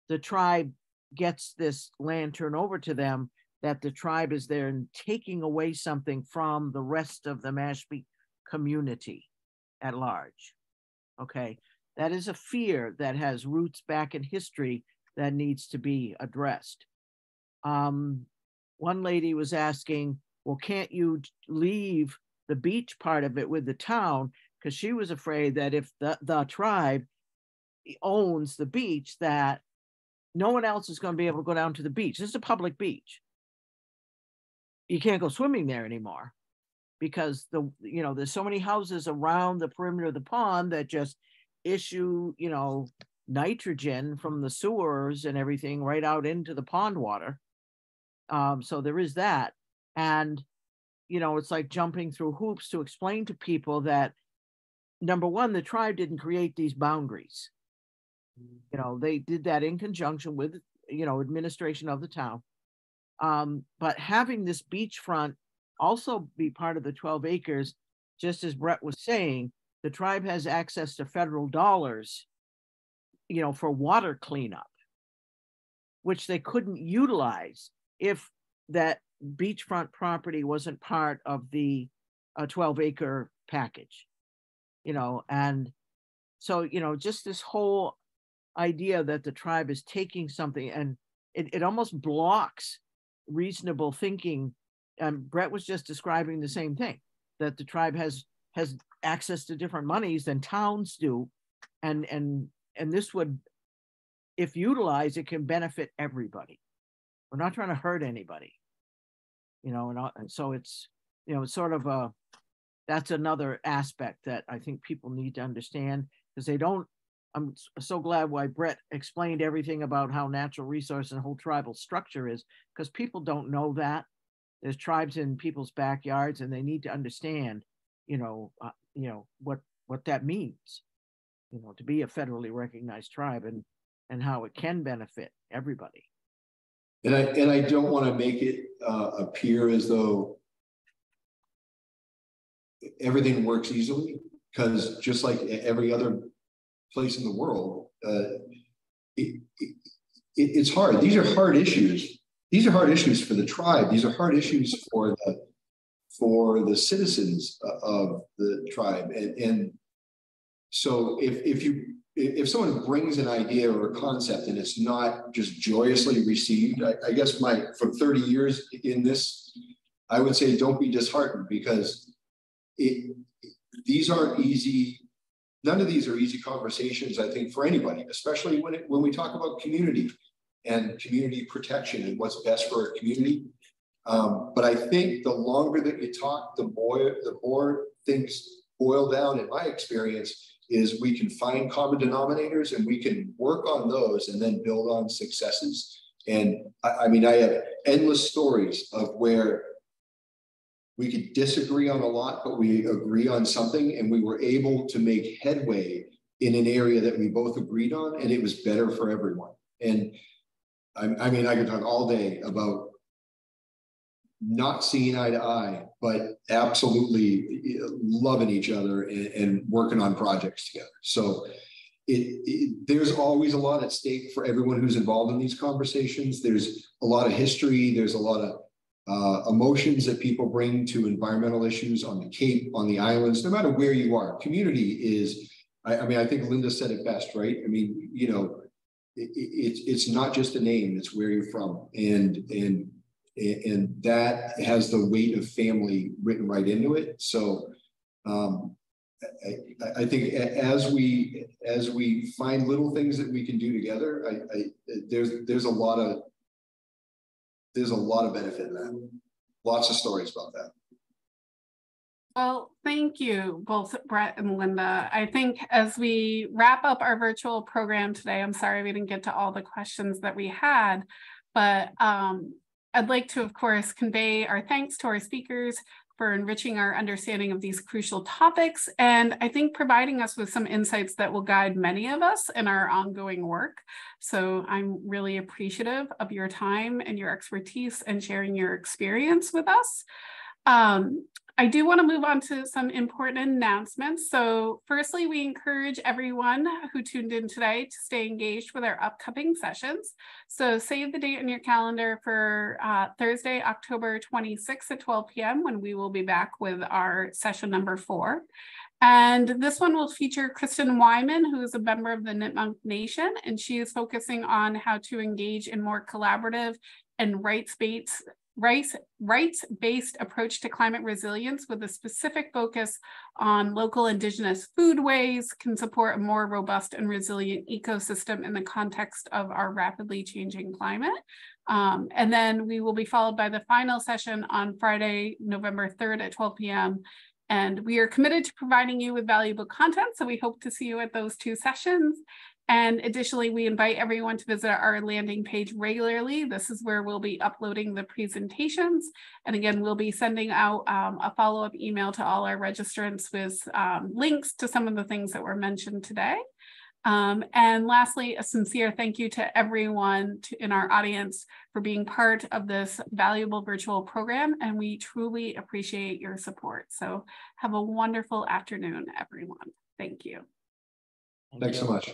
the tribe gets this land turned over to them, that the tribe is there and taking away something from the rest of the Mashpee community at large. Okay, that is a fear that has roots back in history that needs to be addressed. Um, one lady was asking, well, can't you leave the beach part of it with the town? Because she was afraid that if the, the tribe owns the beach, that no one else is going to be able to go down to the beach. This is a public beach you can't go swimming there anymore because the you know there's so many houses around the perimeter of the pond that just issue you know nitrogen from the sewers and everything right out into the pond water um, so there is that. And you know it's like jumping through hoops to explain to people that number one the tribe didn't create these boundaries. You know they did that in conjunction with you know administration of the town. Um, but having this beachfront also be part of the 12 acres, just as Bret was saying, the tribe has access to federal dollars, you know, for water cleanup, which they couldn't utilize if that beachfront property wasn't part of the uh, 12 acre package, you know, and so, you know, just this whole idea that the tribe is taking something and it, it almost blocks reasonable thinking. And Bret was just describing the same thing that the tribe has has access to different monies than towns do, and and and this would, if utilized, it can benefit everybody. We're not trying to hurt anybody, you know. And, so it's you know it's sort of a that's another aspect that I think people need to understand because they don't I'm so glad why Bret explained everything about how natural resource and whole tribal structure is, because people don't know that. There's tribes in people's backyards, and they need to understand, you know, uh, you know what what that means, you know, to be a federally recognized tribe and and how it can benefit everybody. And I and I don't want to make it uh, appear as though everything works easily, because just like every other place in the world. Uh, it, it, it's hard. These are hard issues. These are hard issues for the tribe. These are hard issues for the for the citizens of the tribe. And, and so if if you if someone brings an idea or a concept and it's not just joyously received, I, I guess my from 30 years in this, I would say don't be disheartened because it these aren't easy none of these are easy conversations, I think, for anybody, especially when, it, when we talk about community and community protection and what's best for our community. Um, but I think the longer that you talk, the more, the more things boil down, in my experience, is we can find common denominators and we can work on those and then build on successes. And I, I mean, I have endless stories of where we could disagree on a lot, but we agree on something, and we were able to make headway in an area that we both agreed on, and it was better for everyone. And I, I mean, I could talk all day about not seeing eye to eye, but absolutely loving each other and, and working on projects together. So it, it, there's always a lot at stake for everyone who's involved in these conversations. There's a lot of history. There's a lot of uh, emotions that people bring to environmental issues on the Cape, on the islands, no matter where you are. Community is, I, I mean, I think Linda said it best, right? I mean, you know, it, it, it's not just a name, it's where you're from. And, and, and that has the weight of family written right into it. So um, I, I, think as we as we find little things that we can do together, I, I, there's there's a lot of there's a lot of benefit in that. Lots of stories about that. Well, thank you, both Bret and Linda. I think as we wrap up our virtual program today, I'm sorry we didn't get to all the questions that we had, But um, I'd like to, of course, convey our thanks to our speakers for enriching our understanding of these crucial topics, and I think providing us with some insights that will guide many of us in our ongoing work. So I'm really appreciative of your time and your expertise and sharing your experience with us. Um, I do want to move on to some important announcements. So firstly, we encourage everyone who tuned in today to stay engaged with our upcoming sessions. So save the date on your calendar for uh, Thursday, October 26th at 12 p.m. when we will be back with our session number four. And this one will feature Kristen Wyman, who is a member of the Nipmuc Nation, and she is focusing on how to engage in more collaborative and rights-based rights, rights-based approach to climate resilience with a specific focus on local indigenous foodways can support a more robust and resilient ecosystem in the context of our rapidly changing climate. Um, and then we will be followed by the final session on Friday, November 3rd at 12 p.m. And we are committed to providing you with valuable content. So we hope to see you at those two sessions. And additionally, we invite everyone to visit our landing page regularly. This is where we'll be uploading the presentations. And again, we'll be sending out um, a follow-up email to all our registrants with um, links to some of the things that were mentioned today. Um, and lastly, a sincere thank you to everyone to, in our audience for being part of this valuable virtual program. And we truly appreciate your support. So have a wonderful afternoon, everyone. Thank you. Thanks so much.